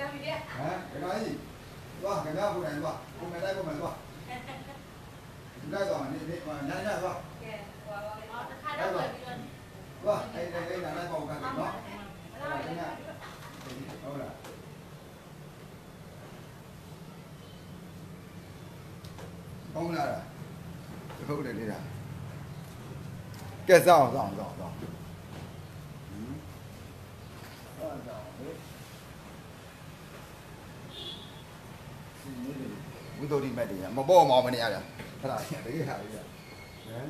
ကဲပြီတဲ့ဟမ်ဒကာကြီးသွားခင်ဗျားကိုယ်တိုင်သွားကိုယ်မယ်လိုက်ကိုယ်မယ်သွားဒီလိုက်သွားနေနေညာညာသွားကဲဟိုပါပါတခါတော့ပြီးတော့ သွားအဲ့ဒါလေးညာလိုက်ပေါ့ကန်နော် မလား ဟုတ်လားကောင်းလာတာဟုတ်တယ်လေဒါကဲစောင်းစောင်းစောင်းစောင်းဟမ်စောင်းစောင်းဟေး စီနေတယ်ဝိသုဒ္ဓိမတ်တရားမပေါ်မောင်မနေရတာဟဲ့လားတကယ်ဟာကြီးဟမ်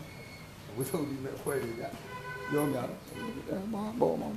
ဝိသုဒ္ဓိမတ်ခွဲရကြပြောများမပေါ်မောင်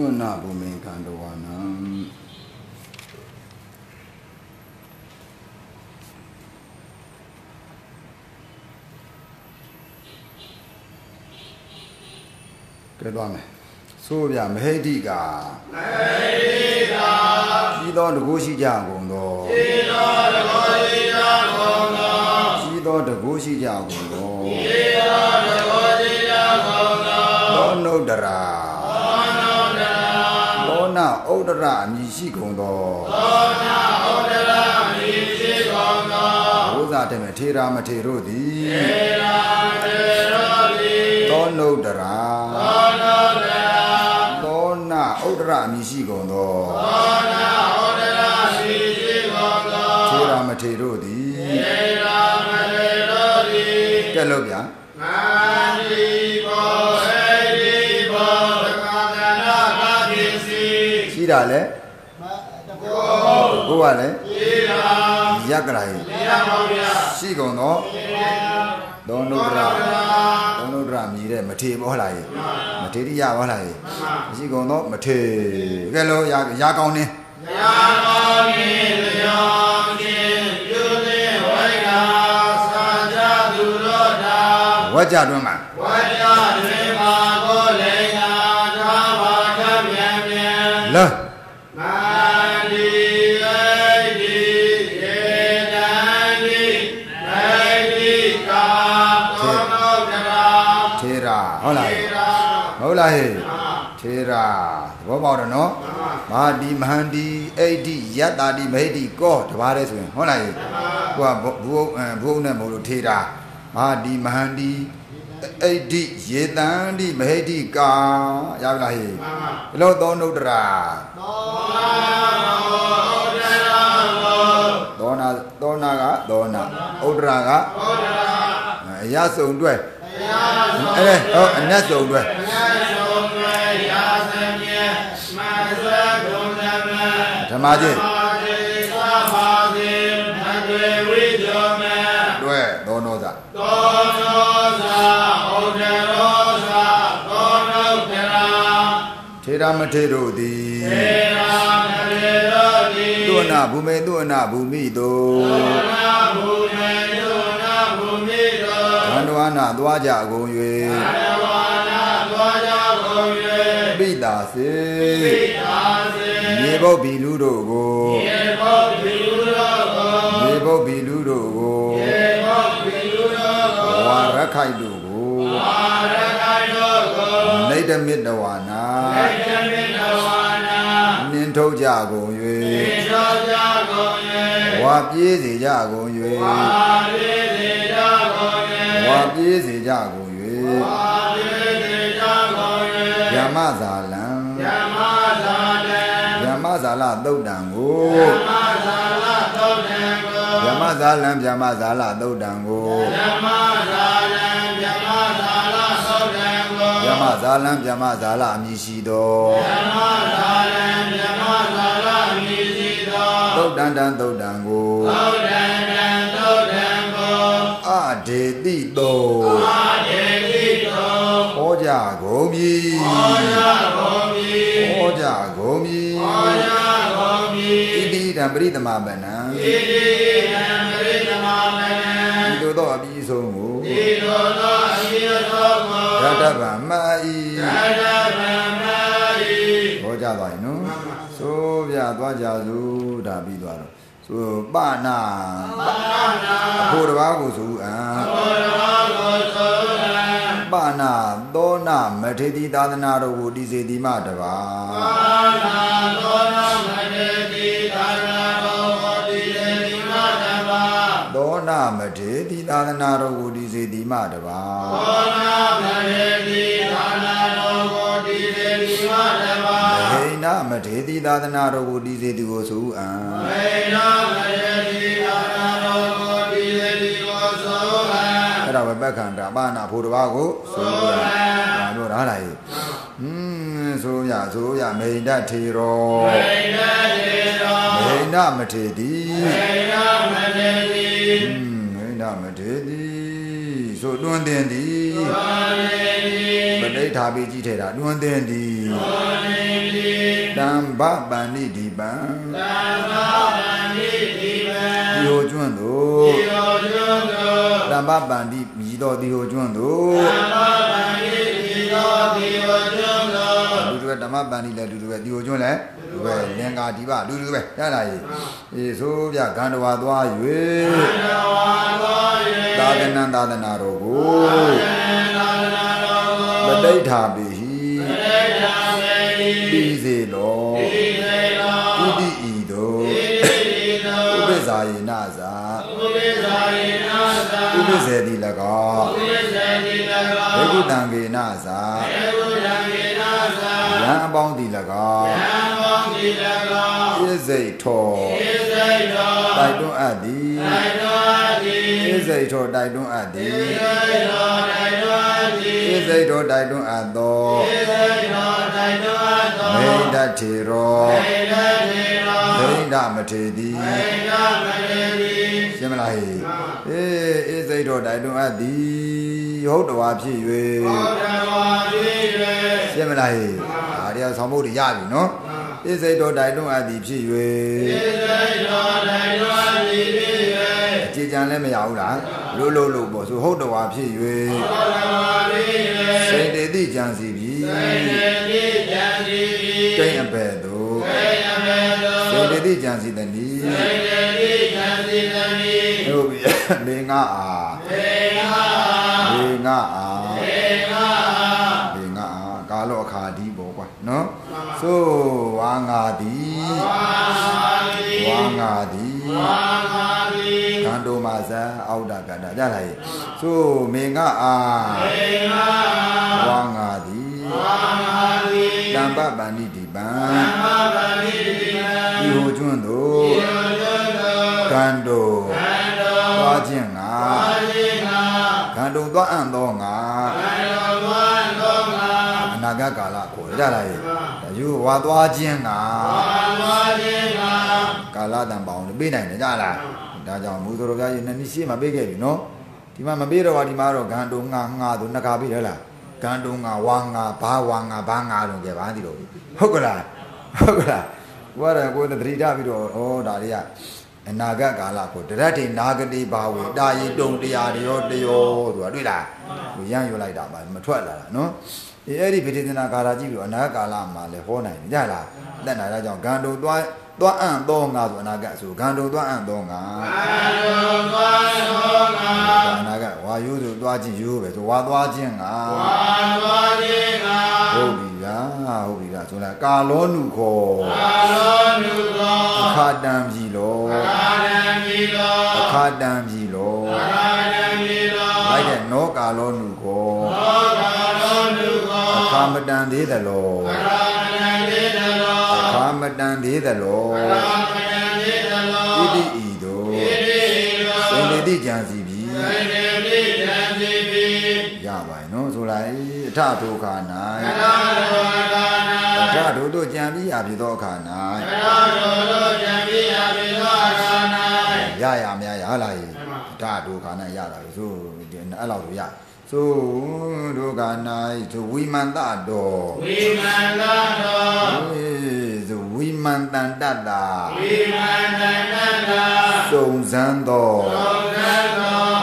ဒုနာဘုမေကန္တဝနံကဲတော့မယ်ဆိုပြမဟိတိကမဟိတိကကြီးတော်တကူရှိကြကုန်သောကြီးတော်တကူရှိကြကုန်သောကြီးတော်တကူရှိကြကုန်သောကြီးတော်တကူရှိကြကုန်သောသောနုဒ္ဒရာသောနုဒ္ဒရာသော နာဥဒ္ဒရာအမည်ရှိကုန်သောသောနာဥဒ္ဒရာအမည်ရှိကုန်သောဘုရားတမေထေရာမထေတို့သည်ထေရာမထေတို့သည်သောနုဒ္ဒရာသောနုဒ္ဒရာသောနာဥဒ္ဒရာအမည်ရှိကုန်သောသောနာဥဒ္ဒရာအမည်ရှိကုန်သောထေရာမထေတို့သည်ထေရာမထေတို့သည်ကဲလို့ဗျာ လဲကိုဘုရားလဲဤရာယက္ကရာဟိတရားပါဗျာရှိကုန်သောသောနုဒ္ဒရာသောနုဒ္ဒရာမြည်တဲ့မထေဘောလားဟိမထေရိယဘောလားဟိရှိကုန်သောမထေကဲလို့ရာရာကောင်းနေတရားတော်မြင်လျောင်းခြင်းပြုသိဝိကာသာကြသူတို့တာဝကြတွင်းမှာဝတ္တတွင်ပါကိုလေသာသာဘာကမြန်မြန်လာ လားဟိထေရာသဘောပေါက်တယ်နော်မာတိမဟန္တိအိဋ္ဌိယတ္တာတိမဟိတိကောတပါးလဲဆိုရင်ဟုတ်လားဟိကိုကဘုဘုဘုနဲ့မဟုတ်လို့ထေရာမာတိမဟန္တိအိဋ္ဌိယေတံတိမဟိတိကာရပါလားဟိဘလို့သောနုဒ္ဒရာသောနာသောနာကသောနာဥဒ္ဒရာကအရစုံတွဲအဲဟောအနတ်စုံတွဲ ဓမ္မချင်းတွဲသောနောသာထေရမထေတို့သည်သူအနာဘူမေသူအနာဘူမိတို့ဘန္ဒဝနာသွားကြကုန်၍ ပိတာစေမြေဘုတ်ဘီလူတို့ကိုမြေဘုတ်ဘီလူတို့ကိုဝါရခိုက်တို့ကိုနေတမစ်တဝနာနင်းထုတ်ကြကုန်၍ဝါပြေးစေကြကုန်၍ဝါပြေးစေကြကုန်၍ ယမဇာလံဓမ္မသာလံဓမ္မဇာလသုတ်တံကိုဓမ္မသာလသုတ်တံကိုဓမ္မဇာလံဓမ္မဇာလသုတ်တံကိုဓမ္မသာလံဓမ္မသာလသုတ်တံကိုဓမ္မဇာလံဓမ္မဇာလအမည်ရှိသောဓမ္မသာလံဓမ္မသာလမိစီသောသုတ်တံတံသုတ်တံကိုသုတ်တံတံသုတ်တံကိုအဒေတိတောအာဒေတိတောဟော ကြကုန်ပြီဟောရကုန်ပြီဟောကြကုန်ပြီဟောရကုန်ပြီဣတိတံပရိသမပဏံဣတိယံပရိသမမနံဤသို့သောအပြီးဆုံးကိုဤလိုသောအရှိသောကိုရတ္တဗံမဤသတ္တဗမ္မာဤဟောကြသွားရင်နော်သိုးပြသွားကြစို့ဒါပြီးသွားတော့သို့ပနာပါဏာအဖို့တစ်ပါးကိုဆိုအံဘောရကိုသောရံ ပနာသောနာမထေတိသာသနာတော်ကိုတည်စေတိမတပါပါဏာသောနမတေတိသာနာတော်ဟောတိလေဒီမတပါသောနာမထေတိသာသနာတော်ကိုတည်စေတိမတပါသောနာမတေတိသာနာတော်ဟောတိလေဒီမတပါဟိနမထေတိသာသနာတော်ကိုတည်စေသူကိုဆိုအံမေနာမတေတိသာနာတော်ဟောတိလေဒီကိုသောဟံ အဲ့ဒါပဲပက္ခန္တာပနာဖို့တစ်ပါးကိုဆိုရဒါတော့ဒါလိုက်ဟင်းဆိုရဆိုရမိန်တထေရောမေနာတေတောမိန်နမထေတိမေနာမတေတိဟင်းမိန်နမထေတိဆိုတွန်းတင်သည်သောနေတိပဋိဌာပိကြည့်ထဲတာတွန်းတင်သည်သောနေတိတံဘပန္နိဒီပံသံဃာပန္တိတိဗံဒီဟိုကျွန်းသို့ဒီယောကျွန်းသော တံဘပန္တိမြည်တော်ဒီဟိုကျွန်းသို့သံဃာပန္တိတိသောဒီယောကျွန်းသောလူတွေဓမ္မပန္တိလည်းလူတွေဒီဟိုကျွန်းလည်းလူပဲလင်္ကာဒီပလူလူပဲရတာကြီးအေးဆိုပြဂန္ဓဝါသွားသံ၍ဃာဝါသောယေသာသနံသာသနာတော်ကိုသာသနာတော်ပကိုဋိဌာပိ တံကေနသာေဝုဒံယေနာသာယံအပေါင်းတိ၎င်းသံဃောတိ၎င်းဣစိတ်ထောဣစိတ်တော်တိုက်တွန်းအပ်သည်တိုက်တော်သည်ဣစိတ်ထောတိုက်တွန်းအပ်သည်ဣစိတ်တော်တိုက်တော်သည်ဣစိတ်ထောတိုက်တွန်းအပ်သောဣစိတ်တော်တိုက်တော်သောမိန္ဒထေရောဣဒတိရောဒိဋ္ဌမထေတိဣဒမရေတိရှင်းမလားဟေးအေးဣစိတ်ထောတိုက်တွန်းအပ်သည် ဟုတ်တော်ဝါဖြစ်ဘော၍ဓဝါတိရေရှင်းမလားဟေးဒါတရားဆောင်ဖို့ရပြီနော်ဣစိတ်တော်တိုက်တွန်းအပ်သည်ဖြစ်ဣစိတ်တော်တိုက်တော်သည်ဖြစ်၍၍အခြေကြံလည်းမရဘူးလားလို့လို့လို့ပေါ့ဆိုဟုတ်တော်ဝါဖြစ်ဘောဓဝါတိရေ၍စိတ်တေတိကြံစီပြီဣတိတံတိကိန်းအဘယ်သို့ဣယမေတောစိတ်တေတိကြံစီတည်းဣတိတံတိတံတိဟုတ်ပြီလေငါအာေငါ လေငါအာေငါလေငါအာကာလောအခါဒီပေါ့ကွာနော်ဆိုဝါငါသည်ဝါတိဝါငါသည်ဝါငါတိကန္တောမာဇံအောက်တာကတာကြလိုက်ဆိုမေငါအာေငါဝါငါသည်ဝါငါတိတံပပန္နိတိပံသမဗန္တိတိနံဒီဟိုကျွန်းသို့ယောယောသောကန္တောသံတော်သွားခြင်းငါအာ တိငါကန္တောသွားအံ့သောငါသံတော်ဝါတော်ငါအနာဂတ်ကာလကိုရကြလိုက်ဒါယူဝါသွားခြင်းငါဝါဝါတိငါကာလတန်ပေါင်းပေးနိုင်တယ်ကြလားဒါကြောင့်မူတော်ဗျာကြီးနှစ်နည်းရှိမှပေးခဲ့ပြီနော်ဒီမှာမပေးတော့ပါဒီမှာတော့ဂန္တုံငါငါဆိုနှစ်ခါပေးတယ်လားဂန္တုံငါဝါငါဘာဝါငါဘာငါတော့ကြပါသည်တော့ဟုတ်ကလားဟုတ်ကလားဘုရားကိုယ်တတိတပြီးတော့ဩဒါတွေက အနာဂတ်ကာလကိုတရက်တိနာဂတိဘာဝေတာယီတုံတရားတရောတရောဆိုတာတွေ့လားကိုရမ်းရွလိုက်တာပါမထွက်လာတာနော်အေးအဲ့ဒီဗေဒနာကာလကြည့်ပြီးတော့အနာဂတ်ကာလမှာလည်းဟောနိုင်တယ်ကြလားတက်နိုင်တာကြောင့်ဂန္တုသွားသွားအံ့သောငါဆိုအနာဂတ်ဆိုဂန္တုသွားအံ့သောငါသံတော်ဝါတော်ငါအနာဂတ်ဝါယိုးဆိုသွားခြင်းယိုးပဲဆိုဝါသွားခြင်းငါဝါဝါတိငါဟုတ်ပြီ လားဟုတ်ပြီလားဆိုလိုက်ကာလောနုခောအာလောနုသောအခါတံပြီလောအာရံမီလောအခါတံပြီလောအာရံမီလောလိုက်တဲ့နောကာလောနုခောသောကာလောနုသောအခါမတန်သေးသလောအာရံသေးသလောအခါမတန်သေးသလောအာမဏံသေးသလောဣတိဤသို့ဣတိလောသင်္တိကြံစီပြီသင်္တေတိတံစီပိရပါရဲ့နော်ဆိုလိုက် အထဒုက္ခအ၌ထာရောဂာနာအထဒုတို့ကြံပြီးရဖြစ်သောအခါအထာရောလောဇံပိယပိသောအာနာ၌ရရမရရဟလားအထဒုက္ခ၌ရတာလို့ဆိုဒီအဲ့လောက်ဆိုရဆိုဒုက္ခ၌ဆိုဝိမန္တတော်ဝိမန္တတောဟေးဆိုဝိမန္တန်တတ္တာဝိမန္တနန္တာစုံစမ်းသောသောကတောဝိမန္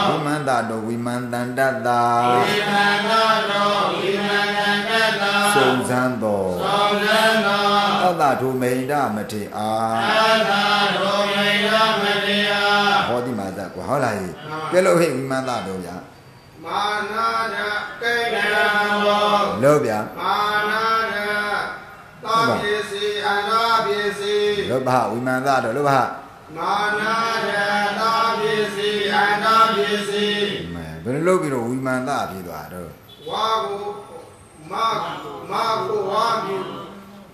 တတော်ဝိမန္တန်တတ္တာဝိမန္တတောဝိမန္တနန္တာစုံစမ်းသောသောကတောအတ္တဒုမိန်ဒမထေအာအာသာရောမေယမတေယဟောဒီမှာသက်ကွာဟုတ်လားဟေးကဲလို့ဟေ့ဝိမန္တတော်ဗျာမာနာဒကေနံဘောလို့ဗျာမာနာဒသာပိစီအနာပိစီလို့ဘာဝိမန္တတော်လို့ဘာမာနာဒသာပိစီ အနာပိစီမဲဘယ်လိုလုပ်ပြီးတော့ဝိမန္တဖြစ်သွားတော့ဝါကိုမာမာကိုဝါပြု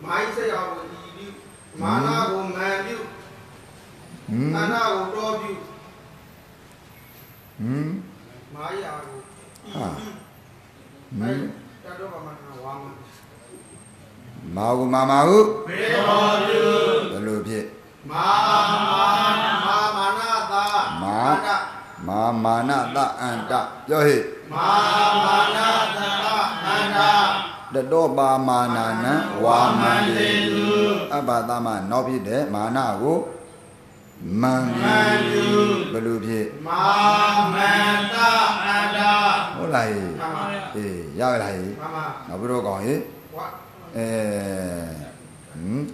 မိုင်းစရာကိုဤပြုမာနာကိုမန်ပြုဟမ်အနာကိုတော်ပြုဟမ်မာယာကိုဤဟာပြုဟအဲမ်တတော်ကမှဝါမမာဟုမာမာဟုဘေရောပြုဘယ်လိုဖြစ်မာမာမာမာနာတာမာတာ မာမာနတအန္တပြောဟေ့မာမာနာတာအန္တာတတောပါမာနာနံဝါမန္တေတုအဘ္ဗသမနောက်ဖြစ်တဲ့မာနကိုမန်ယူဘယ်လိုဖြစ်မာမန္တာအန္တာဟုတ်လားဟေ့မာမာအေးရရလားဟေ့မာမာနောက်ပြီးတော့ကောင်းဟေ့ဝါအဲဟမ်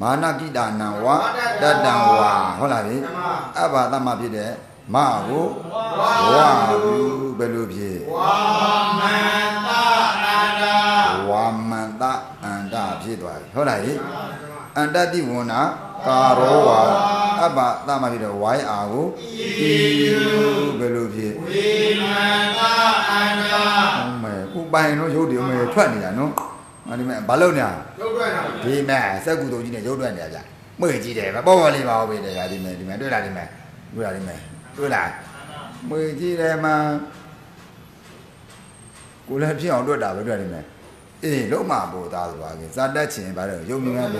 မာနကိတာနံဝါတတံဝါဟုတ်လားဟေ့အဘ္ဗသမဖြစ်တဲ့မကိုဝါယူဘယ်လိုဖြစ်ဝါမန္တာအန္တာဝါမန္တအန္တဖြစ်သွားပြီဟုတ်လားဟိအန္တတိဝဏကာရောဝါအပ္ပသမဖြစ်တော့ဝိုင်းအာကိုဤဘယ်လိုဖြစ်ဝိမန္တာအန္တာဟုတ်မယ်ဥပိုင်တော့ရုပ်တွေမယ်ထွက်နေတာနော် ငါဒီမဲ့ဘာလုပ်နေတာရုပ်တွေ့တာဒီမဲ့စက်ကူတုံကြီးနဲ့ရုပ်ထွက်နေတာဗျမွေကြည့်တယ်ပေါ့ပေါ့လေးပါဦးပဲလေဒီမဲ့ဒီမဲ့တွေ့လားဒီမဲ့တွေ့လားဒီမဲ့တွေ့လားမွေကြည့်တယ်မှာကိုလည်းဖြစ်အောင်တွေ့တာပဲတွေ့တယ်မဲ့အေးလုံးမပေါ်သားဆိုပါကဇာတက်ချင်ပါတော့ရုပ်မြင်ရပြ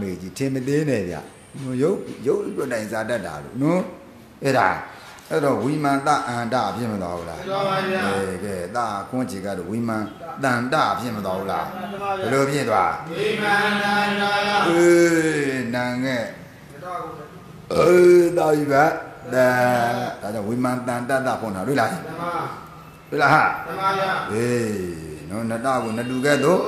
မေကြီးထင်မသေးနဲ့ဗျရုပ်ရုပ်တွေ့တိုင်းဇာတက်တာလို့နော်အဲ့ဒါ အဲ့တော့ဝိမာန်တအန္တဖြစ်မသွားဘူးလားတော်ပါဗျာကဲကဲတာခွန်းချီကတော့ဝိမာန်တန်တဖြစ်မသွားဘူးလားဘယ်လိုဖြစ်သွားဝိမန္တာအန္တာအေးနန်ငဲ့တော်ကိုအေးတာယူပါဒါဒါကြောင့်ဝိမာန်တန်တတဖွင့်တာတွေ့လားဓမ္မတွေ့လားဟာဓမ္မယအေးနော်နတကိုနတူကဲ့သို့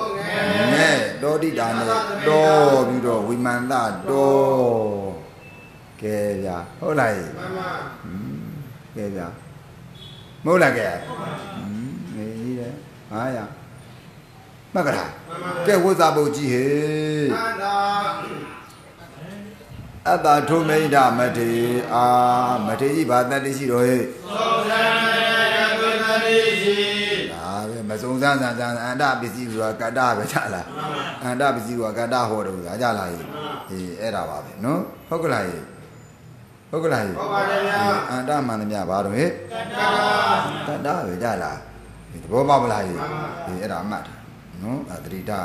ငဲ့တောတိတာနဲ့တော်ပြီးတော့ဝိမာန်တတော်ကဲဗျာဟုတ်လားဓမ္မ ကဲဗျာမဟုတ်လားကဲอืมနေကြီးတယ်900မှတ်ကြလားကဲဝိဇာပုတ်ကြီးဟေအန္တာအတ္တထုမိဒမထေအာမထေကြီးဘာတတ်တိရှိတော့ဟေသောဇာနယကုသတိရှိဒါပဲမစုံစမ်းစမ်းစမ်းအန္တပစ္စည်းဆိုတာကတ္တပဲကြလားအန္တပစ္စည်းကကတ္တဟောတယ်ဆိုတာကြလားဟေအေးအဲ့ဒါပါပဲနော်ဟုတ်ကလားဟေ ဟုတ်ကလားဟေဟုတ်ပါတယ်ဗျာအန္တမှန်သမျှဘာတော့ဟေကတ္တာကတ္တပဲကြလားဒီသဘောပေါက်ပလားဟေအေးအဲ့ဒါအမှတ်တယ်နော်အသတိတာ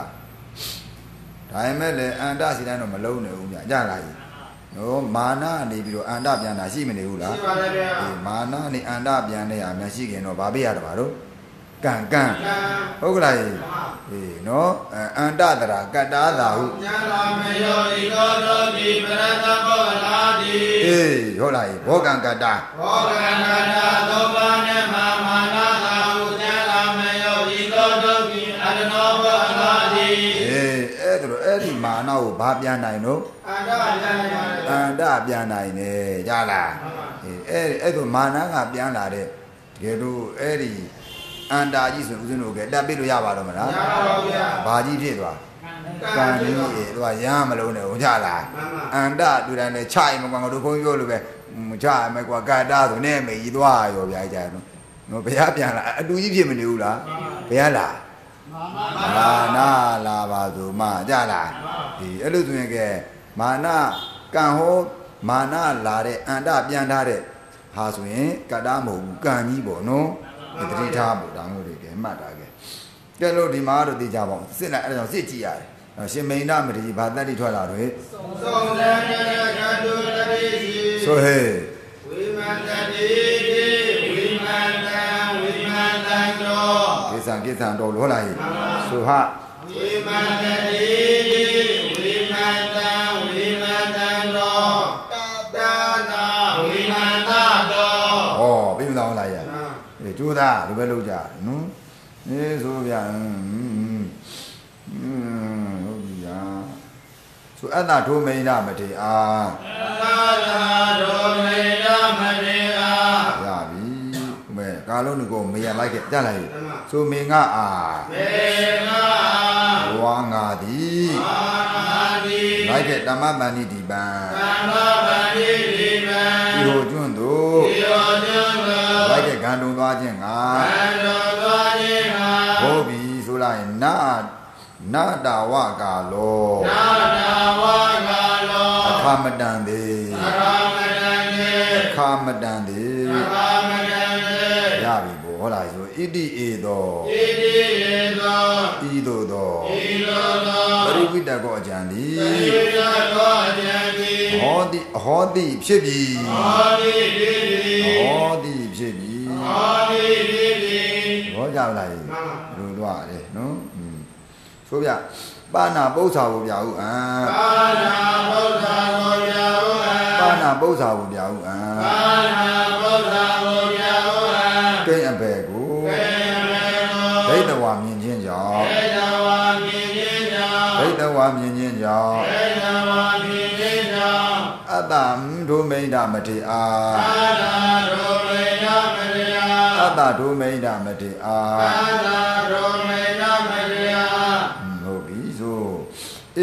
ဒါပေမဲ့လည်းအန္တစီတိုင်းတော့မလုံးနေဘူးညကြလားဟေနော်မာနနေပြီးတော့အန္တပြန်တာရှိမနေဘူးလားရှိပါတယ်ဗျာအေးမာနနဲ့အန္တပြန်တဲ့ဟာများရှိခင်တော့ဗာပေးရတာပါတော့ ကံကံကံဟုတ်ကလားအေးအေးနော်အဲအန္တတရာကတ္တာသာဟုဉာဏ်လာမယောဤသောတောတိပရတဘောလာတိအေးဟုတ်လားအေးဘောကံကတ္တာဘောကန္တတာသောဘာနေမမာနာသာဟုဉာဏ်လာမယောဤသောတောတိအရနောဘောလာတိအေးအဲ့ဒါတော့အဲ့ဒီမာနကိုဘာပြန်နိုင်တော့အန္တာဉာဏ်ပါအန္တပြန်နိုင်တယ်ကြလားအေးအဲ့ဒီအဲ့ဒါမာနကပြန်လာတဲ့တကယ်လို့အဲ့ဒီ အန္တာကြီးဆိုဦးဇင်းတို့ကတက်ပြလို့ရပါတော့မလားရပါပါဗျာဘာကြီးဖြစ်သွားကံကြီးအေးသူကရမ်းမလုံးနဲ့ဟိုကြလားမှန်ပါအန္တတူတယ်နဲ့ခြိုင်မကွာငါတို့ဘုန်းကြီးပြောလို့ပဲမခြိုင်မကွာကတ္တာဆိုနဲ့မေကြီးသွားရောဗျာကြတယ်နော်နော်ဘုရားပြန်လာအတူကြီးဖြစ်မနေဘူးလားဘုရားလားမာနလာပါဆိုမှကြလားဒီအဲ့လိုဆိုရင်ကဲမာနကံဟောမာနလာတဲ့အန္တပြန်ထားတဲ့ဟာဆိုရင်ကတ္တမဟုတ်ဘူးကံကြီးပေါ့နော် ဒီတတိထားဖို့ဒါမျိုးတွေကမှတ်တာကဲကဲလို့ဒီမှာတော့သိကြပါအောင်စစ်လိုက်အဲ့ဒါကြောင့်စစ်ကြည့်ရတယ်နော်ရှင်မိန်ဒမတိဘာတတ္တိထွက်လာတွေသုံးလန္တရကတုတတိစီဆိုဟေးဝိမန္တတိတိဝိမန္တံဝိမန္တံတောကိစ္စကိစ္စတော်လို့ဟုတ်လားဟေးဆိုဟာဝိမန္တတိတိဝိမန္တံ အေးကျိုးသားဒီပဲလောက်ကြနော်အေးဆိုဗျာဟွန်းဟွန်းဟွန်းဟုတ်ပြီယာဆိုအတ္တထိုမိန်ဒမတိအာသာသာဒုမေနမရေအာရပြီမဲကာလုံးဒီကိုမေရလိုက်ခဲ့တက်လိုက်ဆိုမင်္ဂအာမေနာဝါငါသည်အာနာတိလိုက်ခဲ့ဓမ္မပန္နိတိပံသမ္မာပတိတိမံဒီဟိုကျွန်းသို့ဒီယောညံသော လိုက်ခဲ့ဂန္တုံသွားခြင်းငါအန္တောသောခြင်းဟာဟုတ်ပြီဆိုလိုက်ရင်နာနာတာဝကာလောနာနာဝါကလောအခမတန်သေးအရမတံတေအခမတန်သေးအရမတံတေရပြီဘောဟုတ်လားဆိုဣတိဧသောဣတိယေသောဤသို့သောဣလောသောပရိဝိတကောအကြံသည်သေယသောအကျံတိဟောတိဟောတိဖြစ်ပြီဟောတိတိတိဟောတိဖြစ်ပြီ ဟောတိတိတိဟောကြပါလားမှန်ပါလူသွားတယ်နော်อืมဆိုပြပါဏပု္ပ္ပာဘုရားဥအံပါဏာဗုဒ္ဓဝေယဝဟံပါဏပု္ပ္ပာဘုရားဥအံပါဏာဗုဒ္ဓဝေယဝဟံကိန်းအဘယ်ကိုကေမေသောဒိဋ္ဌဝါမြင်ခြင်းကြောင့်ဧတဝါမြင်ခြင်းကြောင့်ဒိဋ္ဌဝါမြင်ခြင်းကြောင့်ဧတဝါမြင်ခြင်းကြောင့်အတ္တံဒုမိန္ဒမထေအာသာသာဒုမေနမရိယအ တ္တဒုမိန္ဒမထေအာသာသာဒုမေနမရိယอืมဟုတ်ပြီဆို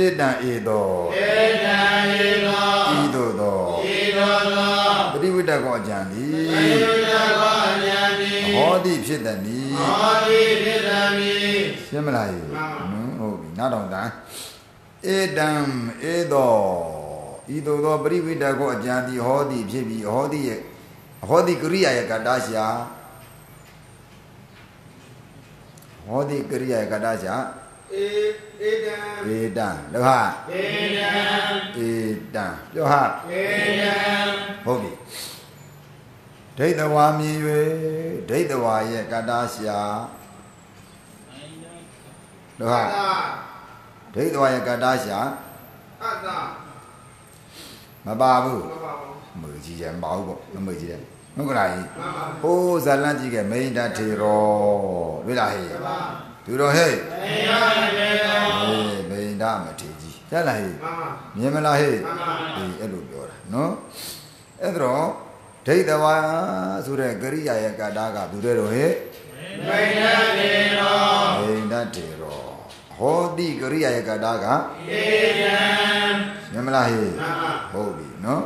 ဧတံဧသောဧတံဧသောဤသို့သောဤသောသောပရိဝိတကောအကြံသည်အယုဒကောအဉာဏီဟောတိဖြစ်သည်နီဟောတိပိသမိရှင်းမလားဟေမှန်ပါဟွန်းဟုတ်ပြီနောက်တော့တန်ဧတံဧသောဤသို့သောပရိဝိတကောအကြံသည်ဟောတိဖြစ်ပြီးဟောတိရဲ့ဟောတိကရိယာရဲ့ကတ္တရှာ ဟောတိကရိယာရဲ့ကတ္တရှာဧဧတံဧတံလောဟဧတံဧတံလောဟဧတံဟုတ်ပြီဒိဋ္ဌဝါမြင်၍ဒိဋ္ဌဝါရဲ့ကတ္တရှာလောဟအတ္တဒိဋ္ဌဝါရဲ့ကတ္တရှာအတ္တမပါဘူးမပါဘူးမွေကြီးတယ်မပါဘူးပေါ့မမွေကြီးတယ် ဟုတ်ကလားဟိမှန်ပါဟိုးဇလန့်ကြီးကမိန်တထေရောတွေ့လားဟိသူတော်ဟဲ့အေယရေသောဟေးမိန်တမထေကြီးရလားဟိမှန်ပါမြင်မလားဟဲ့မှန်ပါအေးအဲ့လိုပြောတာနော်အဲ့တော့ဒိဋ္ဌဝါဆိုတဲ့ကရိယာရဲ့ကတ္တကသူတဲ့တော့ဟဲ့မေနတေရောမိန်တထေရောဟောတိကရိယာရဲ့ကတ္တကဧတံမြင်မလားဟဲ့မှန်ပါဟုတ်ပြီနော်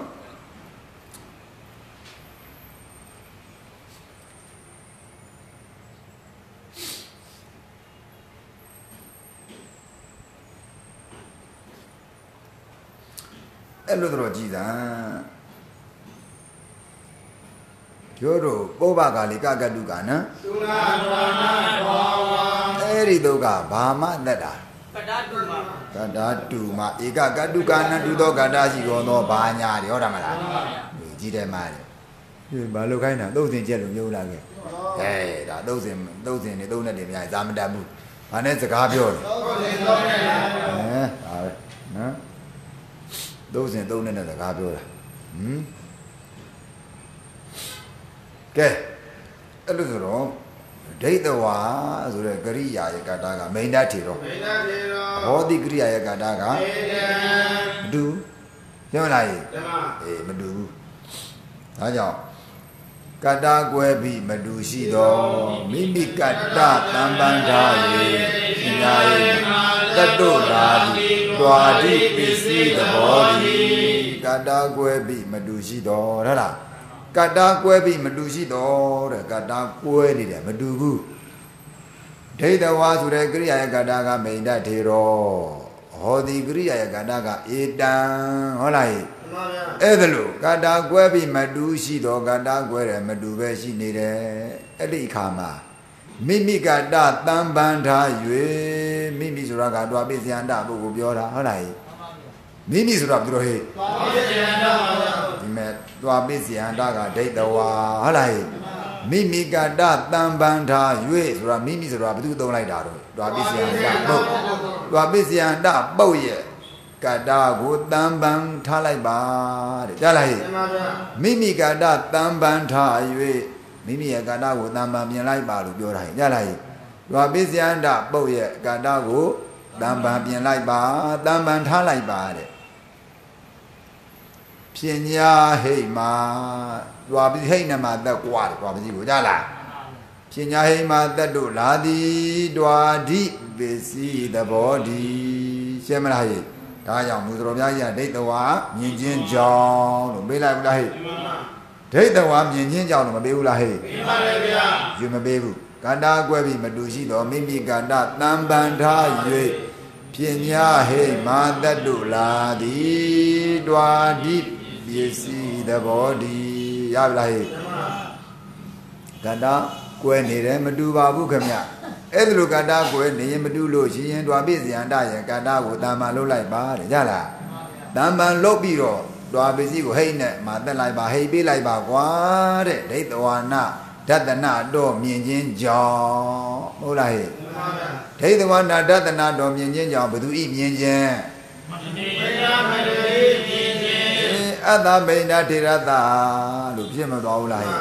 အဲ့လိုတော့ကြည်သာပြောတော့ပုဗ္ဗကာလိကကတုကနော်သုနာတော်နာဘောဝါအဲ့ဒီတော့ကဘာမှသက်တာကတ္တတုမှာကတ္တတူမှာဧကကတုကာနတုသောကတ္တရှိကောသောဘာညာတွေဟုတ်တယ်မလားဒီကြည်တယ်မှာတယ်ဒီဘာလို့ခိုင်းတာသုတ်စင်ကျက်လို့မျိုးလာခဲ့အဲဒါသုတ်စင်သုတ်စင်နေသုတ်နဲ့တွေများဇာမတတ်ဘူးဘာနဲ့စကားပြောတယ်သောတေသောနေလားအဲဒါပဲနော် သုတ်စင်သုတ်နဲ့နဲ့စကားပြောတာဟမ်ကဲအဲ့လိုဆိုတော့ဒိဋ္ဌဝါဆိုတဲ့ကရိယာရဲ့ကတ္တကမိန်တတ်ထေတော့မေနတေရောဟောတိကရိယာရဲ့ကတ္တကဧတံမတူပြောမလားဟေ့ဓမ္မအေးမတူဘူးဒါကြောင့်ကတ္တကွဲပြီးမတူရှိသောမိမိကတ္တတံပန်းထား၍ပညာ၏တတ္တုလာသည် တွာတိပစ္စည်းသဘောသည်ကတ္တကွဲပြီးမတူရှိသောဟုတ်လားကတ္တကွဲပြီးမတူရှိသောတဲ့ကတ္တကွဲနေတယ်မတူဘူးဒိဋ္ဌဝါဆိုတဲ့ကရိယာရဲ့ကတ္တကမိန်တထေရောဟောဒီကရိယာရဲ့ကတ္တကဧတံဟုတ်လားဟိမှန်ပါဗျာအဲ့ဒါလို့ကတ္တကွဲပြီးမတူရှိတော့ကတ္တကွဲတယ်မတူပဲရှိနေတယ်အဲ့ဒီအခါမှာ မိမိကတ္တတံပန်ထား၍မိမိဆိုတာကတော့ပိစယန္တပုဂ္ဂိုလ်ပြောတာဟုတ်လားဟိမိမိဆိုတာဘယ်လိုဟိပါဠိကျမ်းတော်ပါဗျာဒီမဲ့သွားပိစယန္တကဒိဋ္ဌဝါဟုတ်လားဟိမိမိကတ္တတံပန်ထား၍ဆိုတာမိမိဆိုတာဘယ်သူသုံးလိုက်တာတော့သွားပိစယန္တပုတ်သွားပိစယန္တပုတ်ရဲ့ကတ္တကိုတံပန်ထားလိုက်ပါတဲ့ကြားလားဟိမှန်ပါဗျာမိမိကတ္တတံပန်ထား၍ မိမိရဲ့ကတ္တကိုတံပန်ပြင်လိုက်ပါလို့ပြောတာဟိကြားလားဟိသွားပိစယန္တပုတ်ရဲ့ကတ္တကိုတံပန်ပြင်လိုက်ပါတံပန်ထားလိုက်ပါတဲ့ပညာဟိတ်မှာတွာပိဟိတ်နမသက်ကွာတယ်တွာပစီကိုကြားလားပညာဟိတ်မှာသက်တို့လာသည်တွာဓိပစ္စည်းသဘောဒီရှင်းမလားဟိဒါကြောင့်မူတော်များကြီးကဒိဋ္ဌဝါမြင်ချင်းကြောင်းလို့မေးလိုက်ဘူးလားဟိ ဒိဋ္ဌဝါမြင်ချင်းကြောင်းလို့မပေးဘူးလားဟိမှန်ပါတယ်ဗျာယူမပေးဘူးကန္တာကွဲပြီးမတူရှိတော့မိမိကန္တာတံပန်ထား၍ပညာဟိတ်မာတတ်တို့လာသည်တွာဓိပစ္စည်းသဘောဒီရပါလားဟိကန္တာကွဲနေတယ်မတူပါဘူးခမအဲ့ဒါလိုကန္တာကွဲနေရင်မတူလို့ရှိရင်တွာပိစယန္တရဲ့ကန္တာကိုတံပန်လုပ်လိုက်ပါတဲ့ကြလားတံပန်လုပ်ပြီးတော့ တွာပစ္စည်းကိုဟိတ်နဲ့မာတက်လိုက်ပါဟိတ်ပေးလိုက်ပါကွာတဲ့ဒိဋ္ဌဝါနဒတနာတော့မြင်ချင်းကြောင့်ဟုတ်လားဟဲ့မှန်ပါဗျာဒိဋ္ဌဝနာဒတနာတော့မြင်ချင်းကြောင့်ဘသူဤမြင်ချင်းဘုရားမလေးမြင်ခြင်းအေးအတ္တမိန်နာထေရတာလို့ဖြစ်မသွားဘူးလားဟဲ့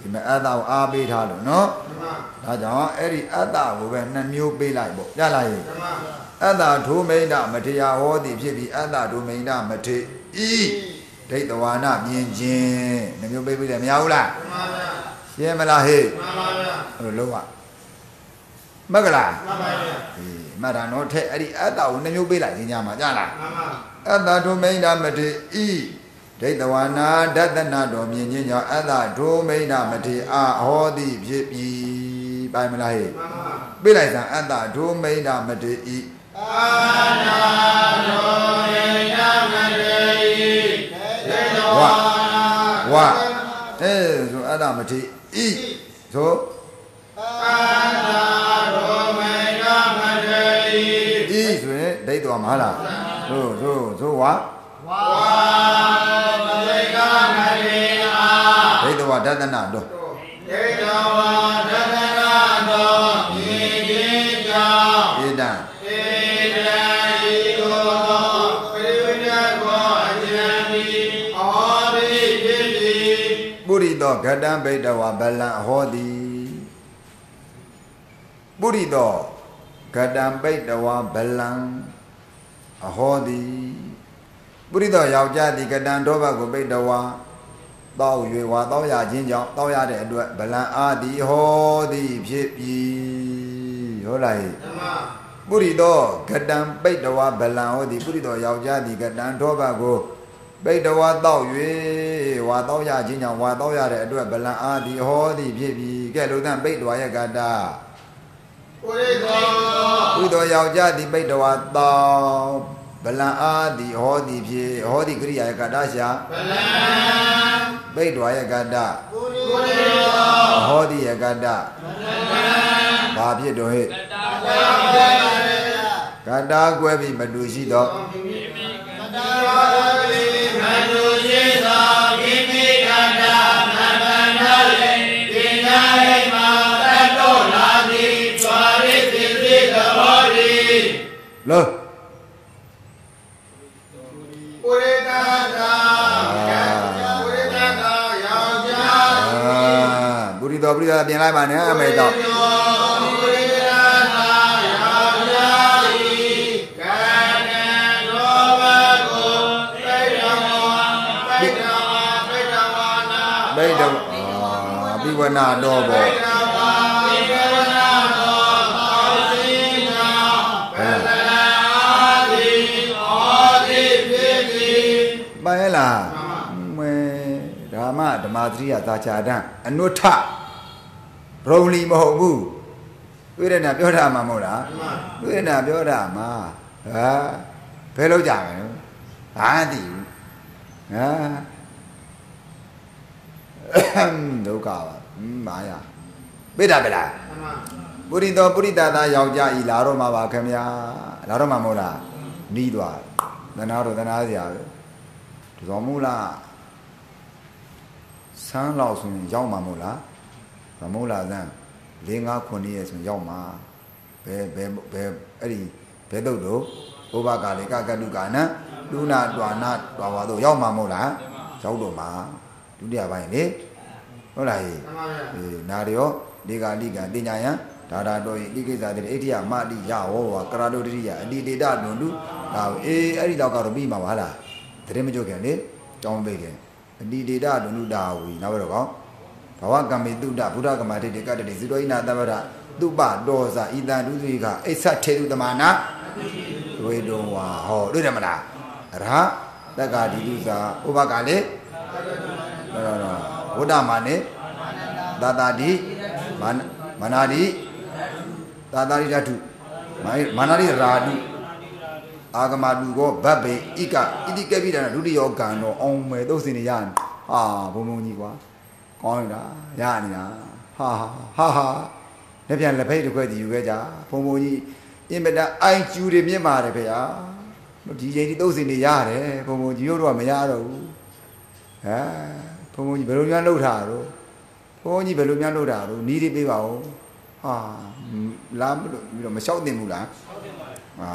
ဒီမဲ့အတ္တကိုအားပေးထားလို့နော်မှန်ပါဒါကြောင့်အဲ့ဒီအတ္တကိုပဲနှမျိုးပေးလိုက်ပေါ့ရလားဟဲ့မှန်ပါအတ္တဒုမိန်နာမထေရဟောသည်ဖြစ်ပြီးအတ္တဒုမိန်နာမထေ ဤဒိဋ္ဌဝနာမြင်ချင်းနှမျိုးပေးပြီးတယ်မရဘူးလားမှန်ပါဗျာရှင်းမလားဟဲ့မှန်ပါဗျာအဲ့လိုလုံးဝမဟုတ်ကလားမှန်ပါဗျာအေးမှတ်တာနော်ထဲအဲ့ဒီအတ္တကိုနှမျိုးပေးလိုက်ခြင်းကြမှာကြလားမှန်ပါအတ္တဒုမိန်ဒမတိဤဒိဋ္ဌဝနာဒတနာတော်မြင်ခြင်းကြောင့်အတ္တဒုမိန်ဒမတိအာဟောတိဖြစ်ပြီပိုင်မလားဟဲ့မှန်ပါပေးလိုက်စမ်းအတ္တဒုမိန်ဒမတိဤ အာနာရောယေနမရေသေနောဝဝအဲဆိုအတ္တမတိဤဆိုအာနာရောမေနမရေဤဆိုရင်ဒိဋ္ဌဝမဟုတ်လားဆိုဆိုဆိုဝဝါမလေကမရေအာဒိဋ္ဌဝဒတနာတော်ဒေတဝါဒသနာတော်မြည်ခြင်းကြောင့်ဧတံ သောဂတံဗိတဝဗလံဟောတိပုရိသောဂတံဗိတဝဗလံအဟောတိပုရိသောယောက်ျားသည်ဂတံတောဘကိုဗိတဝတောက်၍ဝါတောက်ရခြင်းကြောင့်တောက်ရတဲ့အတွက်ဗလံအာတိဟောတိဖြစ်ပြီဟုတ်လားဟဲ့ဓမ္မပုရိသောဂတံပိတ္တဝဗလံဟောသည်ပုရိသောယောက်ျားသည်ဂတံထောဘကို ပိတ္တဝတောက်၍ဝါတောက်ရခြင်းကြောင့်ဝါတောက်ရတဲ့အတွက်ဗလံအားသည်ဟောသည်ဖြစ်ပြီကဲလို့သံပိတ္တဝရဲ့ဂတပုရိသောပုရိသောယောက်ျားသည်ပိတ္တဝတောက်ဗလံအားသည်ဟောသည်ဖြစ်ဟောသည်ကရိယာရဲ့ဂတရှာဗလံပိတ္တဝရဲ့ဂတပုရိသောဟောသည်ရဲ့ဂတဘာဖြစ်တော့ဟဲ့ကတ္တာကွဲပြီးမတူရှိသောသာဝတိမ လောပုရိသတာပုရိသတာယောက်ျားအာပုရိသောပုရိသပြင်လိုက်ပါနဲ့အမေတော့ပုရိသတာယောက်ျားဤကံကံရောဘကိုပိဋကဝါပိဋကဝါပိဋကဝါနာဘိဒ္ဓအာဘိဝနာတော်ဘော လားမဲဓမ္မဓမ္မသတိယသာချာတံအနုထရုံလီမဟုတ်ဘူးတွေ့တဲ့နာပြောတာမှမဟုတ်လားတွေ့တဲ့နာပြောတာမှဟာဘယ်လောက်ကြမလဲဘာသိဘူးဟာဒုက္ခပါဟင်းမာယာပိတာပလားပုရိသောပုရိသသာယောက်ျားဤလာတော့မှာပါခင်ဗျာလာတော့မှာမဟုတ်လားနီးသွားသနာတော့သနာစရာပဲဒီ တော်မူလားဆန်းလောက်ဆိုရင်ရောက်မှာမဟုတ်လားမမိုးလားဆန်း၄၅9ရက်ဆိုရင်ရောက်မှာဘယ်ဘယ်ဘယ်အဲ့ဒီဘယ်တော့လို့ဥပကာလေကကတုကာနလူနာတွာနာတွာဝါတော့ရောက်မှာမဟုတ်လားရောက်တော့မှာဒုတိယပိုင်းလေဟုတ်လားဟေးအေးနာရယောဒီကာလိကတင်ညာယံဒါဒါတော်ဤကိစ္စတဲ့အိဋ္ဌိယမတိယဝောဝါကရာတုတ္တိယအတိတေတဒွန်တုဒါအေးအဲ့ဒီတော့ကတော့ပြီးမှာပါလား တရင်မကြုတ်ခင်လေကြောင်းပိတ်ခင်အတိတေတဒွန်တုဒါဝီနောက်ဘက်တော့ကောဘဝကံမေတုဒ္ဒဘုရားကမ္မတိတေကတတိဇီရောဣနာတမ္ပရတုပတောဇာဣတံဒုသိကအိသထေတုတမနာဝေတုံဝါဟောတွေ့တယ်မလားရဟတက္ကာဒီတုဇာဥပကလေတော့တော့ဝဒ္ဓမာနေသာတာတိမာနမနာတိသာတာရိဓတုမာနာရိရာတု အာဂမတုကောဗတ်ပေဣကဣတိကပိဒနာဒုတိယောကံတော့အောင်မယ်သုတ်စင်နေရဟာဘုံဘုံကြီးကွာကောင်းနေတာရနေတာဟာဟာဟာလက်ပြန်လက်ဖိတ်တစ်ခွက်တည်ယူခဲ့ကြဘုံဘုံကြီးအင်မတန်အိုင်ကျူတွေမြင့်ပါတယ်ဖေဟာဒီချိန်ဒီသုတ်စင်နေရတယ်ဘုံဘုံကြီးတို့တော့မရတော့ဘူးဟမ်ဘုံဘုံကြီးဘယ်လိုများလှုပ်ထားတော့ဘုံကြီးဘယ်လိုများလှုပ်တာတော့နီးတွေပေးပါဦးဟာလာမလို့ပြီးတော့မလျှောက်တင်ဘူးလားဟာ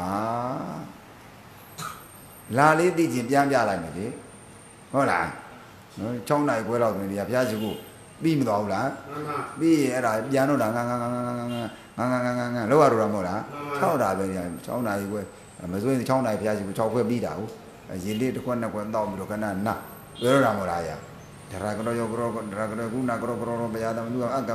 လာလေးသိချင်းပြန်ပြလိုက်မယ်လေဟုတ်လားနော်6နိုင်ခွဲလောက်တွင်ဒီကဘုရားရှိခိုးပြီးမသွားဘူးလားပြီးရင်အဲ့ဒါပြန်တော့တာငန်းငန်းငန်းငန်းငန်းငန်းငန်းငန်းငန်းငန်းငန်းလောက်ရတော့မဟုတ်လား6တာပဲဒီ6နိုင်ခွဲမစိုးရင်6နိုင်ဘုရားရှိခိုး6ခွဲပြီးတာဟုတ်ရေလေးတစ်ခွက်နှစ်ခွက်တောက်ပြီးတော့ခဏနာပြောရတာမဟုတ်လားယာဒရာကရောယောကရောဒရာကရောကုနာကရောကရောဘုရားတော်သူကအကံ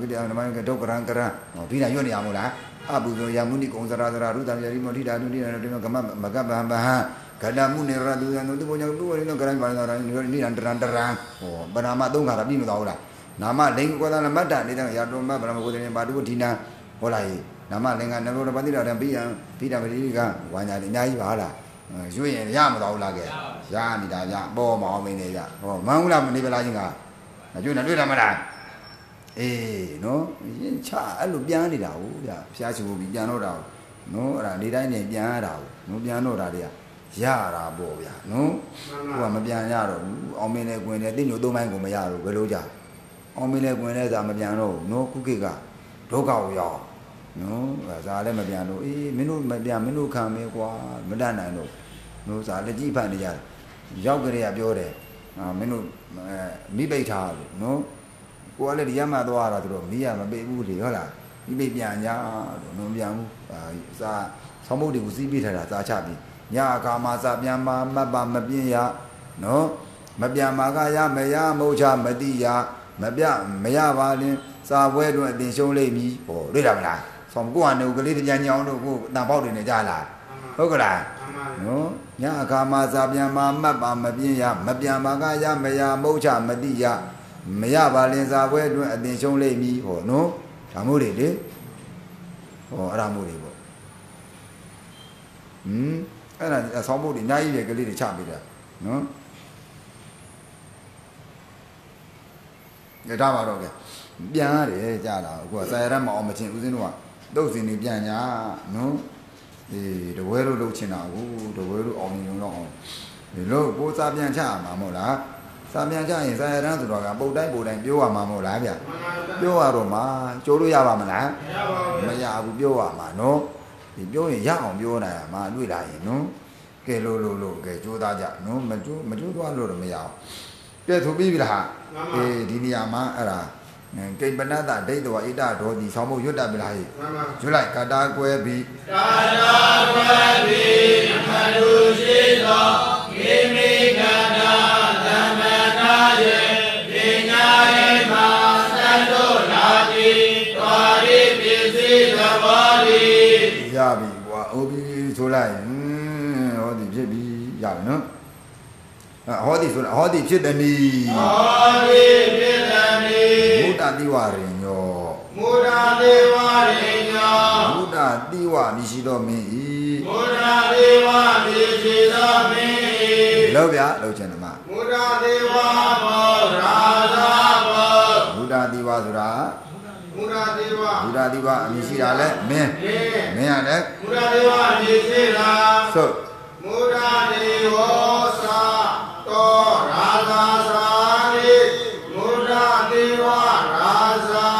ကိတ္တနမကဒုက္ကရံကရံပြီးတာရွတ်နေရမို့လားအပူဇောယမုနိကုံစရာစရာရုတံယရိမောထိတာတုတိနတေမကမမကဗံဗဟံ ဂတမှုနေရတုယံသူဘောညလူဝရိနောကရံပါဏရာနိရန္တရံတရံဟောပနာမသုံးခါတာပြီးမသွားဘူးလားနာမလိင်္ဂကောသလမတ္တနေတဲ့ရာတောမဗရမကိုတေပါတုဒီနာဟောလာဟိနာမလင်္ဂနရောပတိတော်တံပြီးယံပြီးတာပတိကဝါညာလေးအများကြီးပါလားရွှေရင်ရမသွားဘူးလားကဲရနေတာကြပေါ်မအောင်မင်းနေကြဟောမန်းဘူးလားမနေပလားချင်းကကျွေးနေတွေ့တယ်မလားအေးနော်ရင်ချအဲ့လိုပြန်နေတာဟုတ်ဗျဖျားချိုးပြီးပြန်တော့တာနော်အဲ့ဒါနေတိုင်းနေပြန်ရတာဟုတ်နော်ပြန်တော့တာတွေက ရတာပေါ့ဗျာနော်ဟိုကမပြန်ရတော့ဘူးအောင်မင်းနဲ့ကွင်နဲ့တင်းညိုသုံးပိုင်းကိုမရတော့ဘယ်လိုကြအောင်မင်းနဲ့ကွင်နဲ့စာမပြန်တော့ဘူးနော်ခုခေတ်ကဒုက္ခကိုရောက်နော်ဇာလည်းမပြန်တော့အေးမင်းတို့မပြန်မင်းတို့ခံမဲကွာမတတ်နိုင်တော့နော်ဇာလက်ကြည့်ဖတ်နေကြရောက်ကြရပြောတယ်အာမင်းတို့မိပိတ်ထားလို့နော်ကိုကလည်းဒီရမှသွားတာသူတို့မိရမပိတ်ဘူးလေဟုတ်လားမိပိတ်ပြန်ကြတော့နော်ပြန်ဘူးအာစာဆောင်းမုတ်တွေကိုစီးပြထားတာစာချပြီး ညအခါမှာစာပြန်မှာမတ်ပါမပြင်းရနော်မပြန်မှာကရမရမဟုတ်ချမတိရမပြမရပါလင်းစာပွဲတွင်အတင်ရှုံးလိမ့်မည်ဟောတွေ့တာမလားဆောင်ကိုကနေကလေးတကြညောင်းတို့ကိုတန်ပေါက်တွေနဲ့ကြားလာဟုတ်ကလားနော်ညအခါမှာစာပြန်မှာမတ်ပါမပြင်းရမပြန်မှာကရမရမဟုတ်ချမတိရမရပါလင်စာပွဲအတွင်းအတင်ရှုံးလိမ့်မည်ဟောနော်ဒါမို့လေလေဟောအဲ့ဒါမို့လေပေါ့ဟမ် အဲ့ဒါဆောင်းဖို့ဒီအများကြီးပဲကလေးတွေချပေးတာနော်ဒါပါတော့ကဲပြန်ရတယ်ကြာလာအခုကဆာရမအောင်မချင်းဦးစင်းတို့ကတုတ်စင်နေပြန်ညာနော်အေးတဝဲလို့လှုပ်ချင်တာကိုတဝဲလို့အောင်နေတော့အောင်ဒီလို့ကိုစားပြန်ချမှာမဟုတ်လားစားပြန်ချရင်ဆာရန်ဆိုတော့ကပုတ်တိုင်းပုတ်တိုင်းပြောရမှာမဟုတ်လားဗျပြောရတော့မှာကြိုးလို့ရပါမလားမရဘူးပြောရမှာနော် ဒီပြောရင်ရအောင်ပြောနိုင်ရမှာတွေ့လာရင်နော်ကဲလို့လို့လို့ကဲကြိုးသားကြနော်မကြိုးမကြိုးသွားလို့တော့မရအောင်ကဲသူပြီးပြီလားအေးဒီနေရာမှာအဲ့ဒါကိပနတဒိဋ္ဌဝဣဒဒောတိဆောင်းဖို့ရွတ်တတ်ပြီလားဟိရွတ်လိုက်ကာတာကွဲပြီကာတာကွဲပြီမလူရှိသောကိမိက ပြီကွာဟုတ်ပြီဆိုလိုက်ဟင်းဟောဒီဖြစ်ပြီရပြီနော်ဟောဒီဆိုတာဟောဒီဖြစ်တယ်နီဟောဒီဖြစ်တယ်နီမုတ္တတိဝရင်ယောမုဒ္ဓဒေဝရိညာဘုဒ္ဓတိဝမြည်ရှိသောမင်းဤဘုဒ္ဓဒေဝမြေရှိသောမင်းလောက်ဗျာလောက်ချင်တယ်မဘုဒ္ဓဒေဝဘောရာဇာဘောဘုဒ္ဓတိဝဆိုတာ ဘုရားဒေဝဘုရားတိဝအမည်ရှိတာလဲမင်းယေမင်းရလဲဘုရားဒေဝမြေရှိတာသုတ်ဘုရားဒေဝသာတောရာဇာသာရိဘုရားဒေဝရာဇာ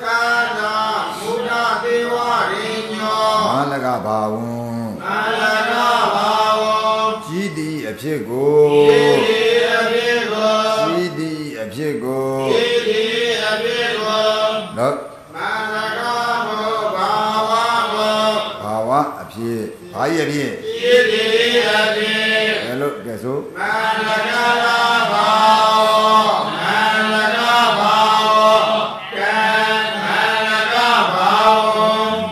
ကန္နာဘုရားဒေဝရိညောမဟာလကဘာဝံအလနာဘာဝံကြီးတိအဖြစ်ကို ဖြစ်ဘာကြီးအဖြစ်ယေဒီအပြေဘယ်လိုကဲဆိုမန္တကာဘာဝမန္တကာဘာဝကံမန္တကာဘာဝ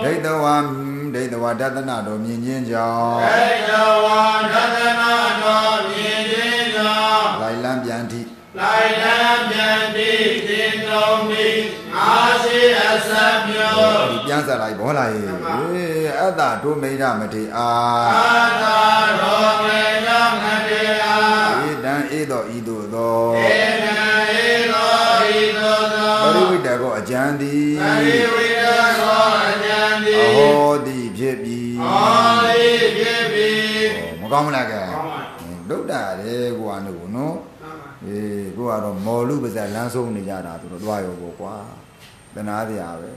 ဒိဋ္ဌဝံဒိဋ္ဌဝဒသနာတော်မြင်ခြင်းကြောင့်ဧကဝါဒသနာတော်မြင်ခြင်းကြောင့်လိုက်လံပြန်ထိလိုက်လံပြန်ပြီးတင်တော်မူငါရှိအစမျိုးဒီပြ န်ဆက်လိုက်ဘောလာရေအေးအတ္တဒုမိဒမတိအာအာသာရောမေနမတေအာဧတံဧသောဤသို့သောဧနဧသောဣသောသောပရိဝိတကောအကျမ်းသည်ပရိဝိဒသောအဉာဏ်အတိဟောတိဖြစ်ပြီအာလိဖြစ်ပြီမကောင်းမလားကဲကောင်းပါဒုဒ္ဒရဲကွာလို့နော်အေးကိုကတော့မော်လူပါဇက်လမ်းဆုံးနေကြတာသူတို့တွားရောပေါ့ကွာတနာစရာပဲ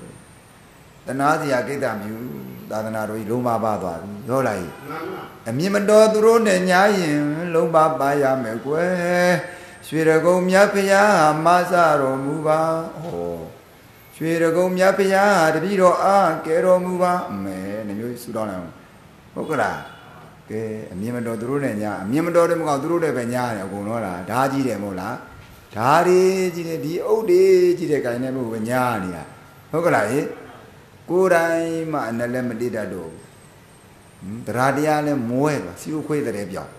တနာစရာကိစ္စမျိုးသာသနာတော်ကြီးလုံးမပါသွားပြီရောလိုက်မှန်ပါအမြင့်မတော်သူတို့နဲ့ညာရင်လုံးပါပါရမယ်ကွယ်ရွှေရကုံမြတ်ဖရာမဆတော်မူပါဟောရွှေရကုံမြတ်ဖရာတပည့်တော်အားကဲတော်မူပါအမဲနှမျိုးဆူတောင်းလိုက်အောင်ဟုတ်ကလားကဲအမြင့်မတော်သူတို့နဲ့ညာအမြင့်မတော်တယ်မကောသူတို့နဲ့ပဲညာတယ်အကုန်လုံးလားဓာကြီးတယ်မဟုတ်လားဓာရီကြီးတယ်ဒီအုတ်တွေကြီးတယ်ကြိုင်နေမှုပဲညာနေတာဟုတ်ကလားဟင် ကိုယ်တိုင်မှအနဲ့လည်းမတည်တတ်တော့ဘူးဟမ်တရားတရားလဲမွဲသွားစီဥခွေးတဲ့ပြောင်း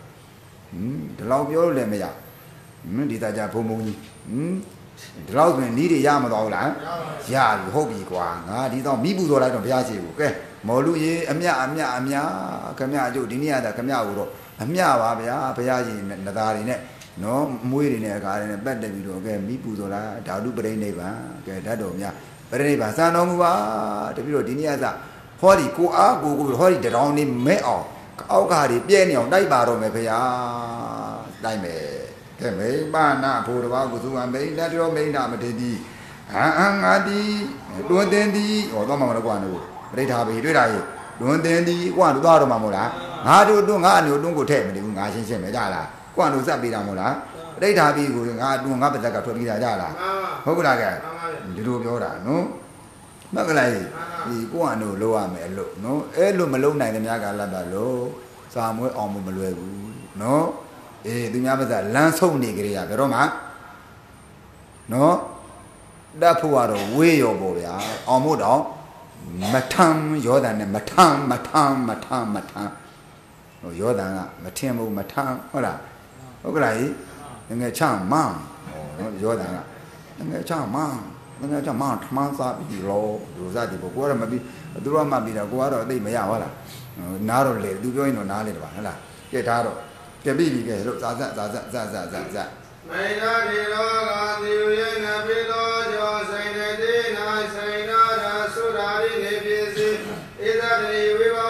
ဟမ်ဒီလောက်ပြောလို့လည်းမရဟမ်ဒီသားကြဘုံဘုံကြီးဟမ်ဒီလောက်ဆိုရင်နီးတွေရမသွားဘူးလားရပြီဟုတ်ပြီကွာငါဒီတော့မိပူတော်လိုက်တော့ဘုရားရှိဘူးကဲမော်လူရေအမြအမြအမြခမအကျုပ်ဒီနေ့ရတာခမကိုတော့အမြပါဗျာဘုရားရှင်နသားတွေနဲ့နော်အမွေးတွေနဲ့အကားတွေနဲ့ပတ်တက်ပြီးတော့ကဲမိပူတော်လားဓာတုပရိနိဗ္ဗာန်ကဲဓာတ်တော်များ ပရိနိဗ္ဗာန်စံတော်မူပါတပည့်တော်ဒီနေ့ရစဟောဒီကိုအားကိုကိုဟောဒီတရောင်းနေမဲ့အောင်အောက်ကတွေပြဲနေအောင်တိုက်ပါတော့မယ်ဖေယားတိုက်မယ်ကဲမိမ့်ပါနာဘိုးတော်ကုသဝမိန်လက်တော်မိန်နာမတေတိဟန်ဟန်ငါတိတွန်းတင်သည်ဟောတော့မှာမလို့ကွာနို့ပြိဋ္ဌာဘေတွေ့တာရေတွန်းတင်သည်ကွာတို့သွားတော့မှာမဟုတ်လားငါတို့တွန်းငါအမျိုးတွန်းကိုထည့်မနေဘူးငါရှင်းရှင်းပဲကြလားကွာတို့စပ်ပေးတာမဟု တ်လားပြိဋ္ဌာဘေကိုငါတွန်းငါပါဇက်ကထွက်ပြီးတာကြလားမှန်ပါဟုတ်ကလားကဲမှန်ပါဗျာဒီလိုပြောတာနော်မကလိုက်ဒီကိုကနို့လောရမယ်အလို့နော်အဲ့လိုမလုံနိုင်တဲ့များကလတ်ပါလို့စာမွေးအောင်မလွယ်ဘူးနော်အေးသူများပါးလမ်းဆုံးနေကြရဘယ်တော့မှနော်တတ်ဖို့ကတော့ဝေးရောပေါ့ဗျာအောင်မို့တော့မထမ်းရောဒန်နဲ့မထမ်းမထမ်းမထမ်းမထမ်းဟိုရောဒန်ကမထင်ဘူးမထမ်းဟုတ်လားဟုတ်ကလား ကြီးငယ်ချမ်းမန်းဟောနော်ရောဒန်ကငယ်ချမန်းငယ်ချမန်းထမန်းစားပြီးရောလူစားဒီဘောကိုရမပြီးသူတို့မှပြီးတော့ကိုကတော့အသိမရဟုတ်လားနားတော့လေသူပြောရင်တော့နားလေတပါဟုတ်လားကဲဒါတော့ကဲပြီပြီကဲတို့ဇာဇဇာဇဇဇဇဇမေတ္တာဒီရောဂာတိဝေနပိသောကြောဆိုင်တဲ့တိနာဆိုင်နာရာသုရာရိနေပြည့်စေဣသတိဝိဘော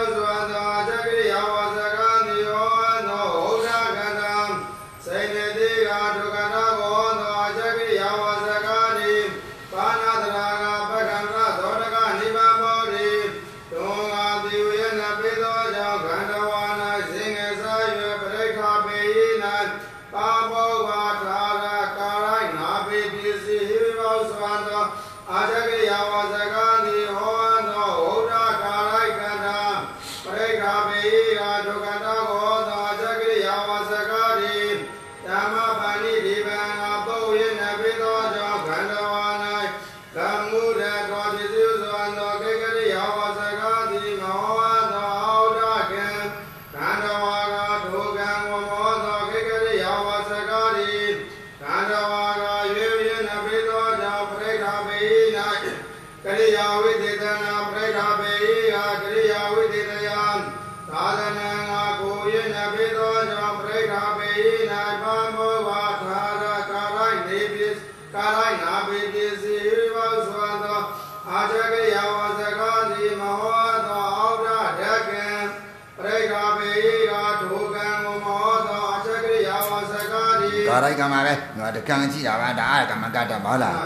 ဇဝ ငါတကံကြည့်တာပါဒါကကမ္မကတ္တပါလား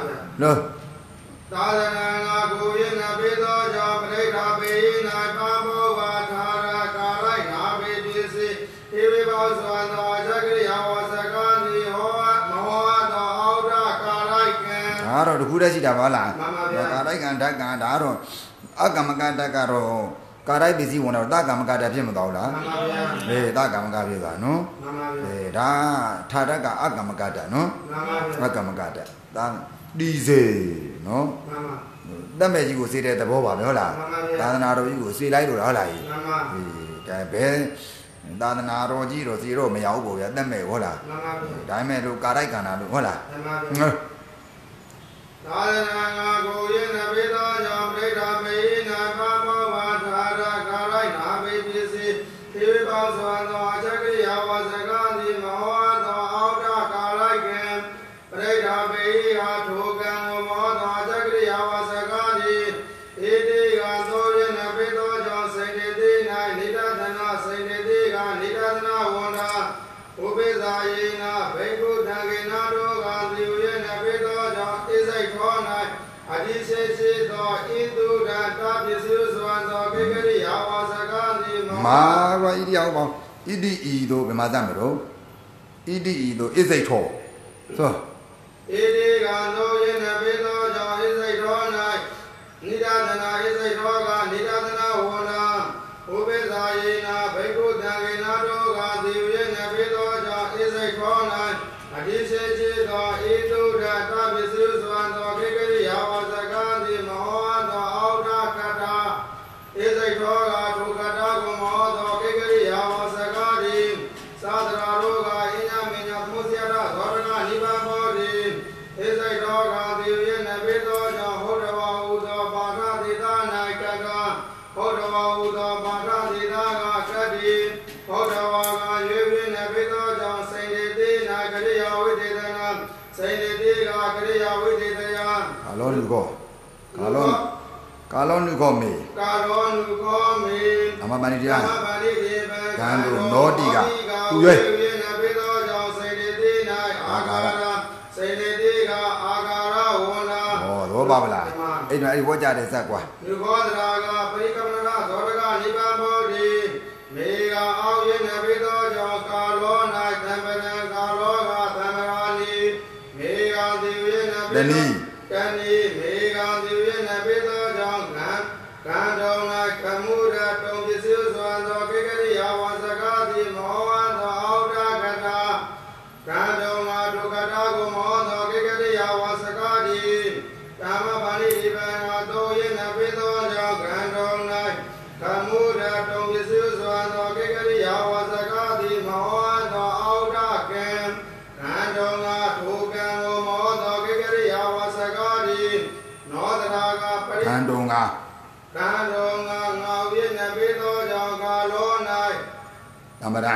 လို့သာသနာငါကိုရင်းနှပိသောကြောင့်ပြိဋ္ဌာပေဤ၌ပံမောဝါထာရကာရိုက်နာပိပစ္စည်းဧဝေဘောဇဝံသောအာဇဂယဝဇကတိဟောမဟောသောအောဒကာရိုက်ကံဒါတော့တခုတည်းရှိတာပါလားမှန်ပါဗျာကာရိုက်ကံဓကံဒါတော့အကမ္မကတ္တကတော့ ကာရိုက်ပစ္စည်းဝင်တော့တကမ္မကတ္တဖြစ်မသွားဘူးလားမှန်ပါဗျာအေးတကမ္မကဖြစ်သွားနော်မှန်ပါဗျာအေးဒါထာရကအကမ္မကတ္တနော်မှန်ပါဗျာအကမ္မကတ္တဒါဒီစေနော်မှန်ပါတတ်မဲ့ကြီးကိုစေတဲ့သဘောပါပဲဟုတ်လားမှန်ပါဗျာသာသနာတော်ကြီးကိုစေလိုက်လို့လားဟုတ်လားကြီးမှန်ပါအေးဒါဘယ်သာသနာတော်ကြီးတော့စေတော့မရဘူးပေါ့ဗျာတတ်မဲ့ဟုတ်လားမှန်ပါဗျာဒါပေမဲ့လို့ကာရိုက်ကံတာလို့ဟုတ်လားမှန်ပါဟဗျာမ်သာသနာငါကိုရင်းနှပိသောကြောင့်ပြိဋ္ဌာပေဤ၌ပံ မာရဣတိယောပေါင်းဣတိဤတို့ဘယ်မှာသတ်မလို့ဣတိဤတို့ဣစိတ်ထောဆိုဣတိကံသောယေနပိသောကြောင့်ဣစိတ်ထော၌နိဒသနာဣစိတ်ထောကနိဒသ ကာလောကာလောလူကောမေကာရောနုကောမေအမပါဏိတရားဓမ္မပါဠိဒေပံဂန္ဓုနောတိကသူရွေးဝေနပိသောကြောင့်စိန်တေတိ၌အာဂါရစိန်တေတိကအာဂါရဝန္တာဟောတော့ပါမလားအဲ့တော့အဲ့ဒီဝတ်ကြတဲ့ဇက်ကွာလူဘောဒရာကပရိကမဏ ပါဠိဒီပံသောယေနပိသောကြောင့်ကံတော်၌ကမှုရတုံပစ္စည်းစွာသောကိကရိယာဝစကားတိမောဟသောအောဒကံကံတော်မှာထိုကံကိုမောသောကိကရိယာဝစကားတိနောတရာကပရိခန္တုံကကံတော်ငါငါဝိနပိသောကြောင့်ကာလော၌သမရံ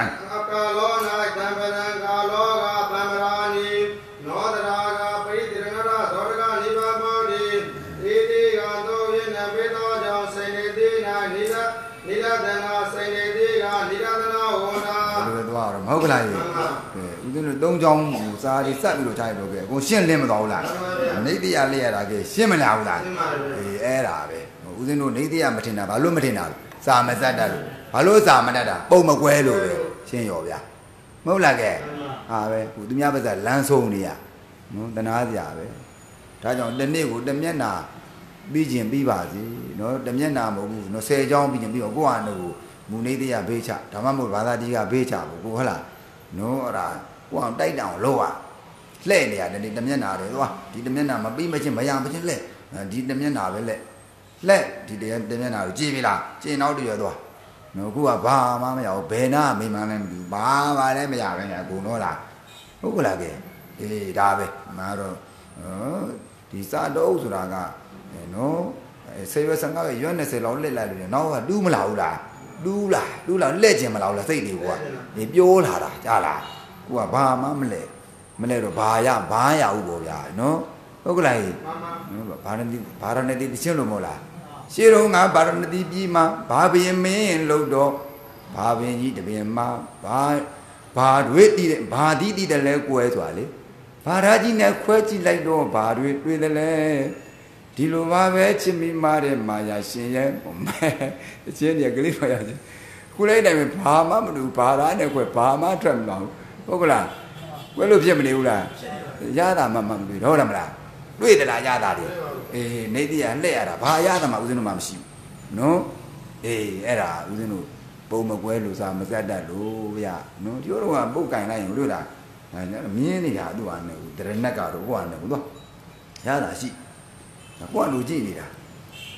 ဟုတ်ကလားကြီးမှန်ပါကဲဦးဇင်းတို့သုံးချောင်းကိုစာရီစက်ပြီးတော့ထားရတော့ကဲအကုန်ရှင်းလင်းမသွားဘူးလားမှန်ပါဗျာနေတရားလေးရတာကဲရှင်းမလားဘူးလားရှင်းပါဗျာအေးအဲ့ဒါပဲဦးဇင်းတို့နေတရားမထင်တာဘာလို့မထင်တာလဲစာမစက်တတ်လို့ဘာလို့စာမတတ်တာပုံမကွဲလို့ပဲရှင်းရောဗျာမဟုတ်လားကဲဟာပဲခုသူများပါစလမ်းဆုံးနေရနော်တနာစရာပဲဒါကြောင့်တစ်နေ့ကိုတစ်မျက်နာပြီးကျင်ပြီးပါစေနော်တစ်မျက်နာမဟုတ်ဘူးနော်10ချောင်းပြီးကျင်ပြီးတော့ကိုယ့်ဟာကိုမူနေတရားဘေးချဒါမှမဟုတ်ဘာသာကြီးကဘေးချဘူးကိုဟုတ်လား နော်အဲ့ဒါကိုယ့်အောင်တိုက်တောင်လောက်อ่ะလှဲ့နေရတယ်ဒီတစ်မျက်နာတယ်သွားဒီတစ်မျက်နာမပြီးမချင်းမရမချင်းလှဲ့ဒီတစ်မျက်နာပဲလှဲ့လှဲ့ဒီတရားတစ်မျက်နာကိုကြည်ပြီလားကျင်နောက်တရသွားနော်ခုကဘာမှမရဘူးဘယ်နာမိမလည်းမသိဘူးဘာမှလည်းမရပဲနဲ့အကုန်တော့လားဟုတ်ကလားကဲအေးဒါပဲမာတော့ဟောဒီစာတော့ဆိုတာကနော်ဆေးရွက်ဆန်ကရွက်20လောက်လက်လိုက်လို့နောက်ကတူးမလာဘူးလားဟ လူးလားလူးလားလက်ကျင်မလားလားစိတ်တွေကဒီပြောလာတာကြားလားကိုကဘာမှမလဲမလဲတော့ဘာရဘာရဥပေါ့ဗျာနော်ဟုတ်ကလားမှန်မှန်ဘာရဏတိဘာရဏတိရှင်းလို့မဟုတ်လားရှင်းတော့ငါဘာရဏတိပြည်မှာဘာဘယင်မင်းလို့တော့ဘာဘယင်ကြီးတပင်မှာဘာဘာတွေတည်တယ်ဘာတိတည်တယ်လဲကွဲဆိုတာလေဘာရာကြီးနဲ့ခွဲကြည့်လိုက်တော့ဘာတွေတွေ့တယ်လဲ ဒီလိုပါပဲချစ်မိမာတဲ့မာယာရှင်ရဲ့မဲအချင်းကြီးကလေးပါရချင်းခုလိုက်တိုင်းဘာမှမလုပ်ဘာသာနဲ့ခွဲဘာမှထွက်မလာဘူးဟုတ်ကလားကွဲလို့ဖြစ်မနေဘူးလားရတာမှမမတွေ့တော့တယ်မလားတွေ့တယ်လားရတာတွေအေးနေတိယလှည့်ရတာဘာရတာမှဦးဇင်းတို့မှမရှိဘူးနော်အေးအဲ့ဒါဦးဇင်းတို့ပုံမကွဲလို့စားမစက်တတ်လို့ဗျနော်ဒီလိုတော့ပုတ်ကင်လိုက်ရင်တို့လားမြင်းနေတာသူ့ဟာနဲ့ဦးတရဏက်ကတော့ကိုယ့်ဟာနဲ့ဦးသွားရတာရှိကိုယ့် ဟာလူကြည့်နေတာ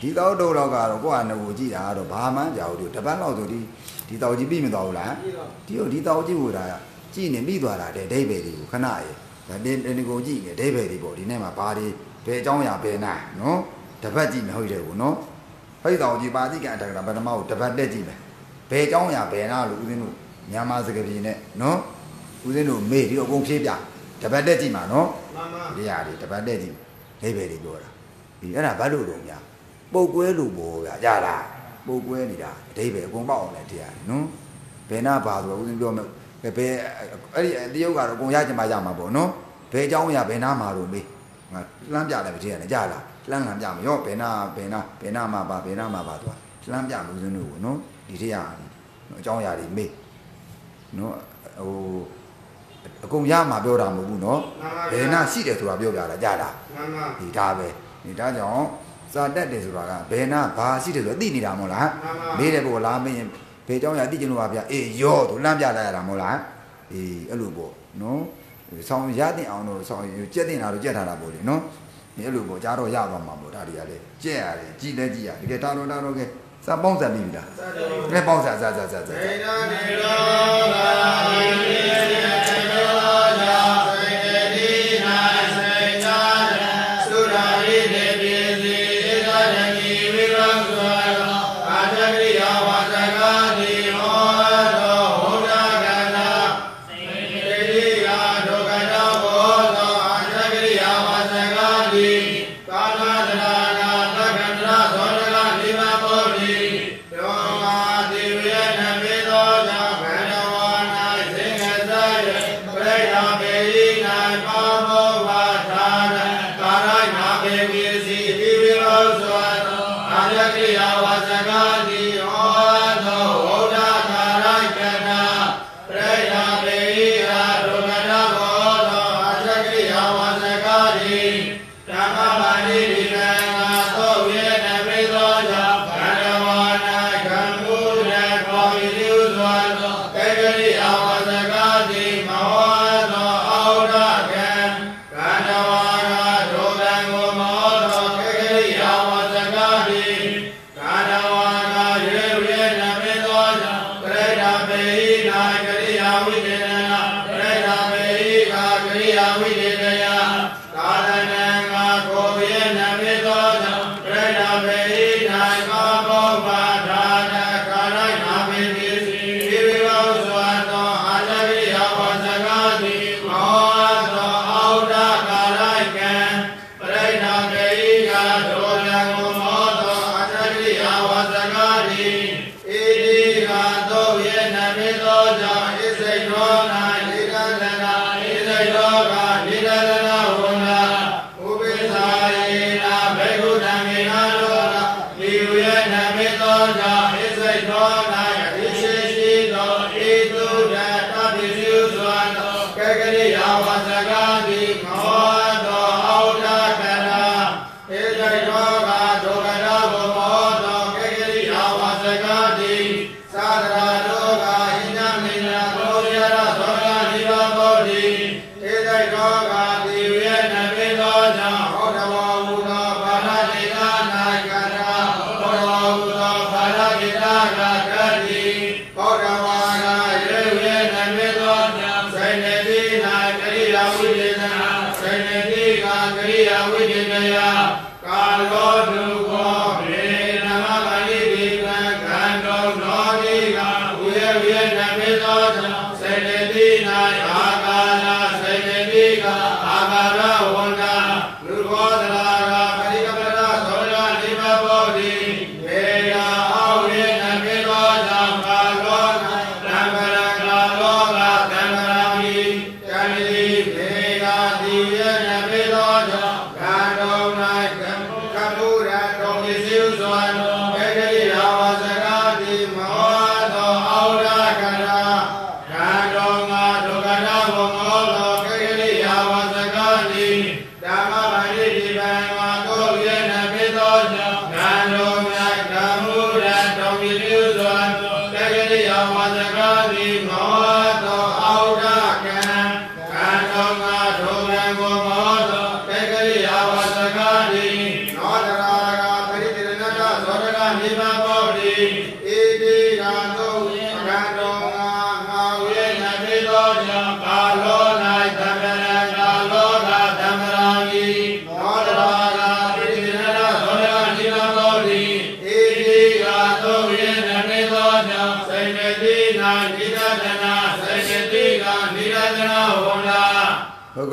ဒီတော့တော့တော့ကတော့ကိုယ့်ဟာနဲ့ကိုကြည့်တာကတော့ဘာမှကြောက်ဘူးတပတ်လောက်ဆိုဒီဒီတောက်ကြီးပြီးမသွားဘူးလားဒီဒီတောက်ကြီးဟိုတာကြည့်နေပြီးသွားတာတဲ့ဒိဗေတွေကိုခဏရေဒါတင်းတင်းကိုကြည့်နေဒိဗေတွေပေါ့ဒီနေ့မှာဘာတွေဘယ်အကြောင်းအရာဘယ်နာနော်တပတ်ကြည့်မဟုတ်တယ်ကိုနော်ဟိတ်တောင်ကြီးပါတိကအတ္တကဗဒမကိုတပတ်တက်ကြည့်မယ်ဘယ်အကြောင်းအရာဘယ်နာလို့ဦးဇင်းတို့မြန်မာစကားပြည်နဲ့နော်ဦးဇင်းတို့မေးဒီအကုန်ဖြေးပြတပတ်တက်ကြည့်မှာနော်မှန်မှန်ဒီဟာတွေတပတ်တက်ကြည့်ဒိဗေတွေပြောတာ ဒီအဲ့ဒါဘာလို့တော့ညာပုတ်ကွဲလို့ပေါ့ဗျာရလားပုတ်ကွဲနေတာအဓိပ္ပာယ်အကုန်ပေါက်အောင်လဲတရားနော်ဘယ်နာပါဆိုတော့ဦးဇင်းပြောမယ်ဘယ်ဘယ်အဲ့ဒီတရုတ်ကတော့အကုန်ရချင်မှရမှာပေါ့နော်ဘယ်အကြောင်းအရာဘယ်နာမှာလို့မေးငါလှမ်းပြလိုက်ပြီတရားနဲ့ကြားလားလှမ်းလှမ်းပြမယ်ရောဘယ်နာဘယ်နာဘယ်နာမှာပါဘယ်နာမှာပါသွားလှမ်းပြလို့ဦးဇင်းတို့ကိုနော်ဒီတရားအကြောင်းအရာတွေမေးနော်ဟိုအကုန်ရမှာပြောတာမဟုတ်ဘူးနော်ဘယ်နာရှိတယ်ဆိုတာပြောပြတာကြားလားမှန်မှန်ဒီဒါပဲ ဒီဒါကြောင့်စာတက်တယ်ဆိုတာကဘယ်နာဘာရှိတယ်ဆိုတာသိနေတာမဟုတ်လားမေးတယ်ပို့လားမင်းဘယ်เจ้าရသိချင်လို့ပါဗျာအေးရောသူလမ်းပြလိုက်ရတာမဟုတ်လားအေးအဲ့လိုပေါ့နော်ဆောင်းရတင်အောင်တော့ဆောင်းကြက်တင်တာတော့ကြက်ထားတာပေါ့လေနော်ဒီအဲ့လိုပေါ့ကြားတော့ရသွားမှာပေါ့ဒါတွေကလည်းကြက်ရတယ်ကြည်လဲကြည်ရတကယ်တာတော့တာတော့ကဲစာပေါင်းစပ်ပြီးပြီလား စတော် ကဲပေါင်းစပ်စပ်စပ်စပ် ဒေ စပ် နာနေရောလာယေယေရောလာ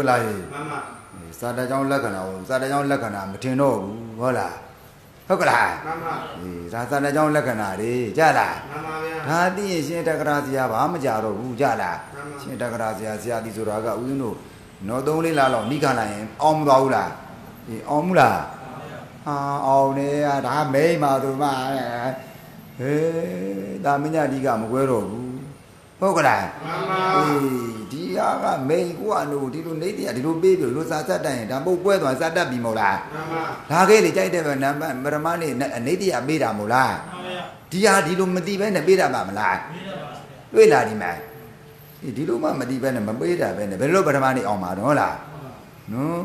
လားဟေးမမစာတကြောင်းလက္ခဏာကိုစာတကြောင်းလက္ခဏာမထင်တော့ဘူးဟုတ်လားဟုတ်ကလားမမအေးဒါစာတကြောင်းလက္ခဏာတွေကြားလားမမဗျာဒါသိရင်ရှင်တက္ကရာဆရာဘာမှကြတော့ဘူးကြားလားမှန်ပါရှင်တက္ကရာဆရာဆရာဒီဆိုတာကဦးဇင်းတို့နော်သုံးလေးလားတော့နိခလိုက်ရင်အောင်မသွားဘူးလားအေးအောင်မလားဟာအောင်နေရဒါမိမ့်ပါသူမဟေးဒါမညဒီကမကွဲတော့ဘူးဟုတ်ကလားမမအေး ဒီဟာကမိန်ကိုကနို့ဒီလိုနေတရားဒီလိုပေးပြီးလို့စာစတ်တိုင်ဒါပုတ်ပွဲသွားစတ်တတ်ပြီမို့လားမမဒါခဲ့လေကြိုက်တဲ့ဘက်နံပါတ်ပရမနေနေတရားပေးတာမို့လားဒီဟာဒီလိုမတိပဲနဲ့ပေးတာပါမလားတွေ့လားဒီမှာအေးဒီလိုမှမတိပဲနဲ့မပေးတာပဲနဲ့ဘယ်လိုပရမနေအောင်ပါတော့လားနော်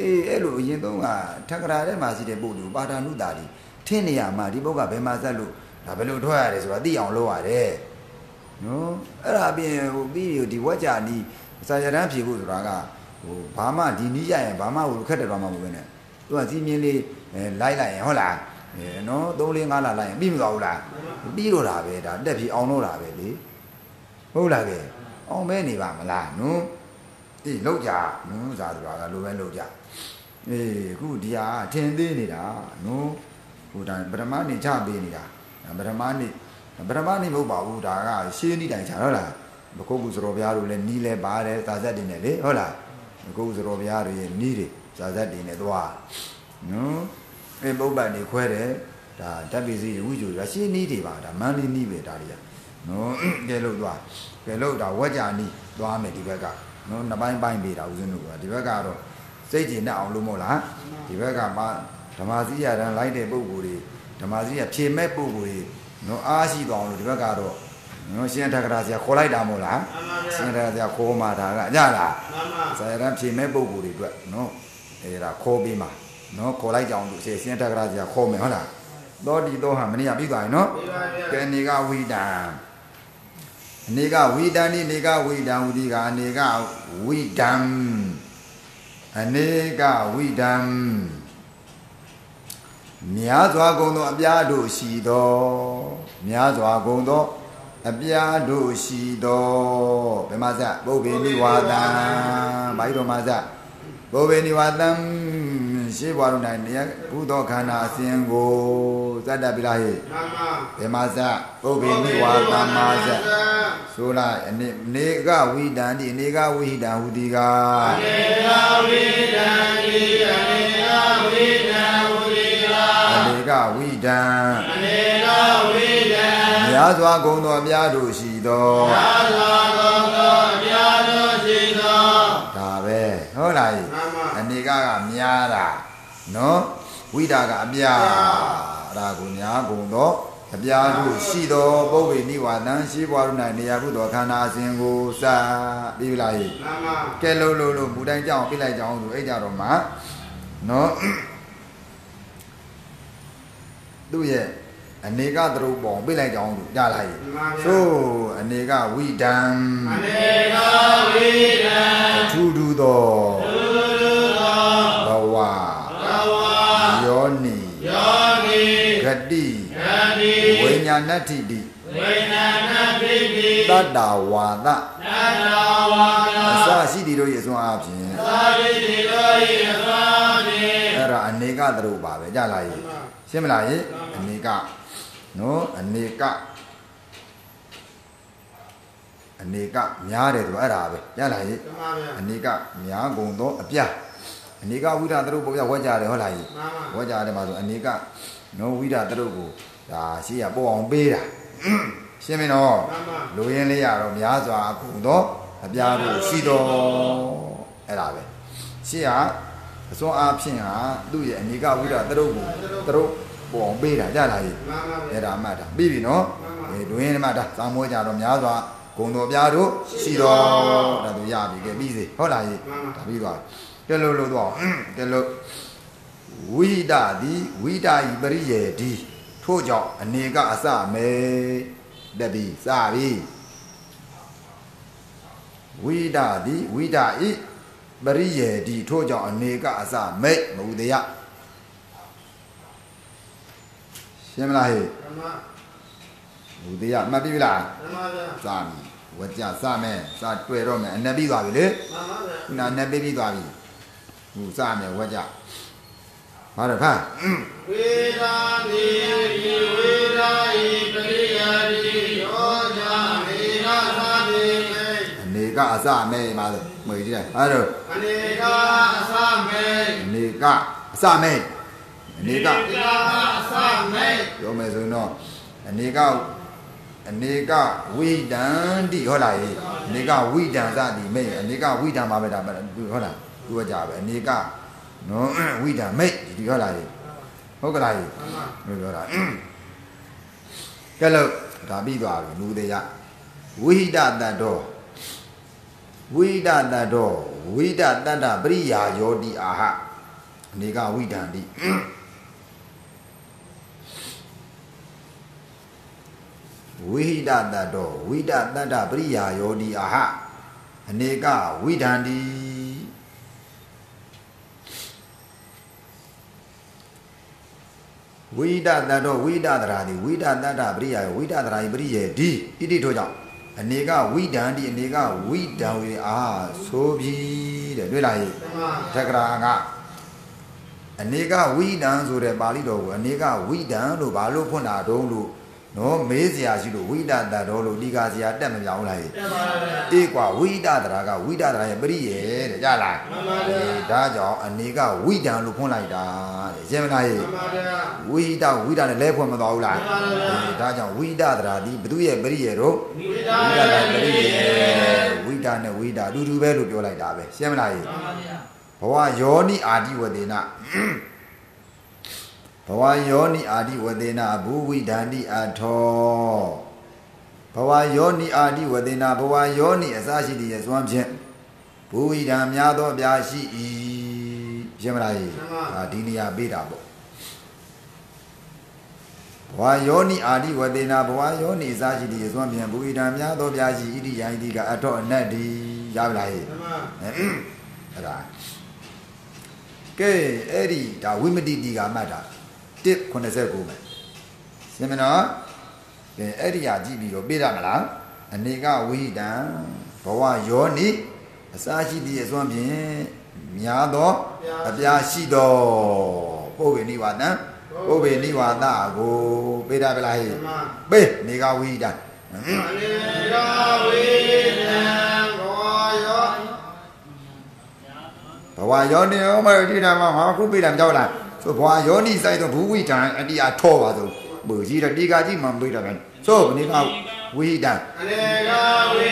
အေးအဲ့လိုအရင်သုံးကထက်ကရာထဲမှာရှိတဲ့ပုဂ္ဂိုလ်ပါဌာနုတာဒီထင်းနေရမှာဒီပုဂ္ဂဘယ်မှာဆက်လို့ဒါဘယ်လိုထွက်ရတယ်ဆိုတာသိအောင်လုပ်ရတယ် နော်အဲ့ဒါအပြင်ဟိုပြီးဒီဝက်ကြနီးစာရတန်းဖြေဖို့ဆိုတာကဟိုဘာမှဒီနီးရရင်ဘာမှဟိုခက်တယ်တော့မှမဟုတ်ဘူးနဲ့သူကစီးမြင်းလေးအဲလိုက်လိုက်ရင်ဟုတ်လားအဲနော်3 4 5လလိုက်ရင်ပြီးမသွားဘူးလားပြီးတော့တာပဲဒါတက်ပြီးအောင်တော့တာပဲလေဟုတ်လားကဲအောင်မဲနေပါမလားနော်အေးလောက်ကြနော်စာဆိုတာကလိုပဲလောက်ကြအေးအခုဒီဟာထင်သေးနေတာနော်ဟိုဒါပထမနေချပေးနေတာပထမနေ ဗရမနေမဟုတ်ပါဘူးဒါကရှင်းနီးတိုင်ချာဟုတ်လားမကုတ်ကူစတော်ဘုရားတို့လည်းနီးလဲပါတယ်သာဇက်တွေနဲ့လေဟုတ်လားမကုတ်စတော်ဘုရားတွေရဲ့နီးတွေသာဇက်တွေနဲ့သွားနော်အဲပုပ္ပန်နေခွဲတယ်ဒါဓာတ်ပစ္စည်းဝိဇ္ဇူရရှင်းနီးတွေပါဒါမန်းလေးနီးပဲဒါတွေကနော်ကဲလို့သွားကဲလို့ဒါဝက်ကြနီးသွားမယ်ဒီဘက်ကနော်နှစ်ပိုင်းပိုင်းပေးတာဦးဇင်းတို့ကဒီဘက်ကတော့စိတ်ကြည်နဲ့အောင်လို့မဟုတ်လားဒီဘက်ကမှဓမ္မစည်းရတန်းလိုက်တဲ့ပုံကိုယ်တွေဓမ္မစည်းရဖြေမဲ့ပုံကိုယ်တွေ နော်အားရှိသွားအောင်လို့ဒီဘက်ကတော့နော်ရှင်ထက္ကရာဆရာခေါ်လိုက်တာမို့လားရှင်ထက္ကရာဆရာခေါ်มาဒါကညလားမမဆရာရန်ဖြေမဲ့ပုံကိုယ်တွေအတွက်နော်အဲဒါခေါ်ပြီးမှာနော်ခေါ်လိုက်ကြအောင်လို့ရှင်ထက္ကရာဆရာခေါ်မယ်ဟုတ်လားသောတိသောဟာမနေ့ကပြီးသွားပြီနော်ပြပါဗျာကဲနေကဝိတံအနေကဝိတံဒီနေကဝိတံဝတိကအနေကဝိတံအနေကဝိတံ များစွာကုန်သောအပြားတို့ရှိသောများစွာကုန်သောအပြားတို့ရှိသောဘယ်မှာစပုဗ္ဗေနိဝါဒံဘာကြီးတော်မှာစပုဗ္ဗေနိဝါဒံရှေးဘွားတို့၌နေဘုသောခန္ဓာအစဉ်ကိုစတ္တပိလာဟိမမဘယ်မှာစပုဗ္ဗေနိဝါဒံမှာစဆိုလိုက်အနေနေကဝိတံဒီအနေကဝိဟိတံဟူဒီကနေယဝိဒံဤအနေယဝိဒံဝိလာအနေ ကဝိတံအနေယဝိဒံများစွာကုန်သောအပြားတို့ရှိသောသာသာသောသောပြာသောရှိသောဒါပဲဟုတ်လားမှန်ပါအနေကကများတာနော်ဝိတာကအပြားအဲ့ဒါကိုများကုန်သောအပြားတို့ရှိသောပုဗ္ဗေနိဝါဒံရှိဘွားတို့၌နေရာဘုသောခန္ဓာအစဉ်ကိုစပြီးပြီလားဟိမမကဲလို့လို့လို့ဘူတိုင်းကြောင်းပြလိုက်ကြအောင်သူအဲ့ကြတော့မှနော် သူ့ရဲ့အနေကသရုပ်ပုံပြလိုက်ကြအောင်သူကြားလိုက်ဆိုအနေကဝိဒံအနေယဝိဒံထူးထူးသောသုသောဘဝဘဝယောနိယောနိဂတိယတိဝိညာဏတ္ထိတိဝဝိညာဏပိပိတတ္တဝါဒသတ္တဝါဒအစရှိသည်တို့၏အစွမ်းအပြင်သာရိတိတို့၏အစွမ်းဖြင့်အဲ့ဒါအနေကသတို့ပါပဲကြလားရေ ရှင်းမလားရေအနေကနော်အနေကအနေကများတယ်သူအဲ့ဒါပဲကြလားရေဓမ္မဗျာအနေကများကုန်သောအပြာအနေကဝိဒသတို့ပေါ်ပြဝက်ကြတယ်ဟုတ်လားရေမှန်ပါဝက်ကြတယ်မှာဆိုအနေကနော်ဝိဒသတို့ကိုဒါရှိရပို့အောင်ပေးတာရှင်းမင်းနော်မှန်ပါလူရင်းလေးရတော့များစွာအခုတော့အပြားတို့ရှိတော့အဲ့ဒါပဲရှေ့က အစွမ်းအားဖြင့်ဟာသူ့ရဲ့အနိကဝိဒသရုပ်ကိုသရုပ်ပေါ်အောင်ပေးတာကြလားကြီးမှန်ပါဗျာအဲ့ဒါမှတ်တာပြီးပြီနော်မှန်ပါအဲလူရင်းမှာဒါစာမွေးကြတော့များစွာဂုံတော်ပြားတို့ရှိတော့ဒါသူရပြီကဲပြီးစေဟုတ်လားကြီးမှန်ပါဒါပြီးသွားကဲလို့လို့တော့ကဲလို့ဝိဒသည်ဝိဒဤပရိယေဒီထို့ကြောင့်အနေကအစမေတက်ပြီးစပြီဝိဒသည်ဝိဒဤ ပရိယေဒီထို့ကြောင့်အနေကအစမိတ်မဟုတ်တရားရှင်းမလားဟဲ့ဓမ္မမဟုတ်တရားမှတ်ပြီလားဓမ္မဗျာစပြီဝကြစမယ်စတွေ့တော့မယ်အနက်ပြီးသွားပြီလေမှန်ပါဗျာခုနအနက်ပြီးပြီးသွားပြီဟူစမယ်ဝကြဟာတော့ဖာဝေဒာနိယဝေဒာဤပရိယာတိ ကအစမဲပါလို့မွေကြည့်တယ်ဟာတော့အနေကအစမေအနေကအစမဲအနေကအနေကအစမေပြောမယ်ဆိုရင်တော့အနေကအနေကဝိဒန္တိဟုတ်လားဟေးအနေကဝိဒံစသည်မိတ်အနေကဝိဒံပါပဲဒါပဲဟုတ်လားသူကကြပဲအနေကနော်ဝိဒံမိတ်ဒီဟုတ်လားဟေးဟုတ်ကလားဟေးမှန်ပါလို့ပြောတာကဲလို့ဒါပြီးသွားပြီလူတွေရဝိဟိတတတ္တော ဝိဟိတတတ္တောဝိဟိတတတ္တပရိယာယောတိအာဟအနေကဝိဒန္တိဝိဟိတတတ္တောဝိဟိတတတ္တပရိယာယောတိအာဟအနေကဝိဒန္တိဝိဒတတ္တောဝိဒတရာတိဝိဒတတ္တပရိယာယောဝိဒတရာယပရိယေဒီဣတိထို့ကြောင့် အနေကဝိဒန္တိအနေကဝိဒံဝေအာဆိုပြီးတဲ့တွေ့လားဟိဓမ္မတက္ကရာကအနေကဝိဒံဆိုတဲ့ပါဠိတော်ကိုအနေကဝိဒံလို့ဘာလို့ဖွင့်တာတုံးလို့ နော်မေးစရာရှိလို့ဝိဒတတ်တော်လို့ဒီကစရာတက်မပြောင်းလားဟဲ့တက်ပါဗျာအေးကွာဝိဒတရာကဝိဒတရာရဲ့ပရိယေတဲ့ကြလားမှန်ပါဗျာအေးဒါကြောင့်အနေကဝိဒံလို့ဖွင့်လိုက်တာတဲ့ရှင်းမလားဟဲ့မှန်ပါဗျာဝိဒဝိဒနဲ့လဲဖွင့်မသွားဘူးလားမှန်ပါဗျာအေးဒါကြောင့်ဝိဒတရာဒီဘသူရဲ့ပရိယေတော့ဝိဒာဝိဒယေတရာပရိယေဝိဒနဲ့ဝိဒအတူတူပဲလို့ပြောလိုက်တာပဲရှင်းမလားဟဲ့မှန်ပါဗျာဘဝယောနိအာတိဝတေန ဘဝယောနိအာတိဝတေနဘူဝိဒန္တိအထောဘဝယောနိအာတိဝတေနဘဝယောနိအစရှိတည်ရဲ့စွမ်းဖြင့်ဘူဝိဒံများသောအပြာရှိ၏ရှင်းမလားဟိဒါဒီနေရာပေးတာပေါ့ဘဝယောနိအာတိဝတေနဘဝယောနိအစရှိတည်ရဲ့စွမ်းဖြင့်ဘူဝိဒံများသောအပြာရှိဣတိယံဣတိကအထောအနတ်ဒီရပါလားဟိဓမ္မအဲ့ဒါကဲအဲ့ဒီဒါဝိမတိတိကမှတ်တာ 189ပဲရှင်းမနော်ကဲအဲ့ဒီဟာကြည့်ပြီးတော့ပြေးရမလားအနေကဝိဟိတံဘဝယောနိအစာရှိသည့်အစွမ်းဖြင့်များသောအပြာရှိသောပုဗ္ဗေနိဝါဒံပုဗ္ဗေနိဝါဒကိုပြေးရပါလားဟဲ့ဓမ္မပေးနေကဝိဟိတံအနေရာဝိဒံဘောယောဘဝယောနိယောမရတိဓမ္မဟာခုပြေးတယ်မကြောက်လား ဆိုဘဝယောနိစိုက်တော့ဘူဝိတံအတိအထောပါဆိုဘုကြီးတော့ဒီကကြီးမှပြေးတယ်ပဲဆိုဘနိကဝိတံအနေရာဝိ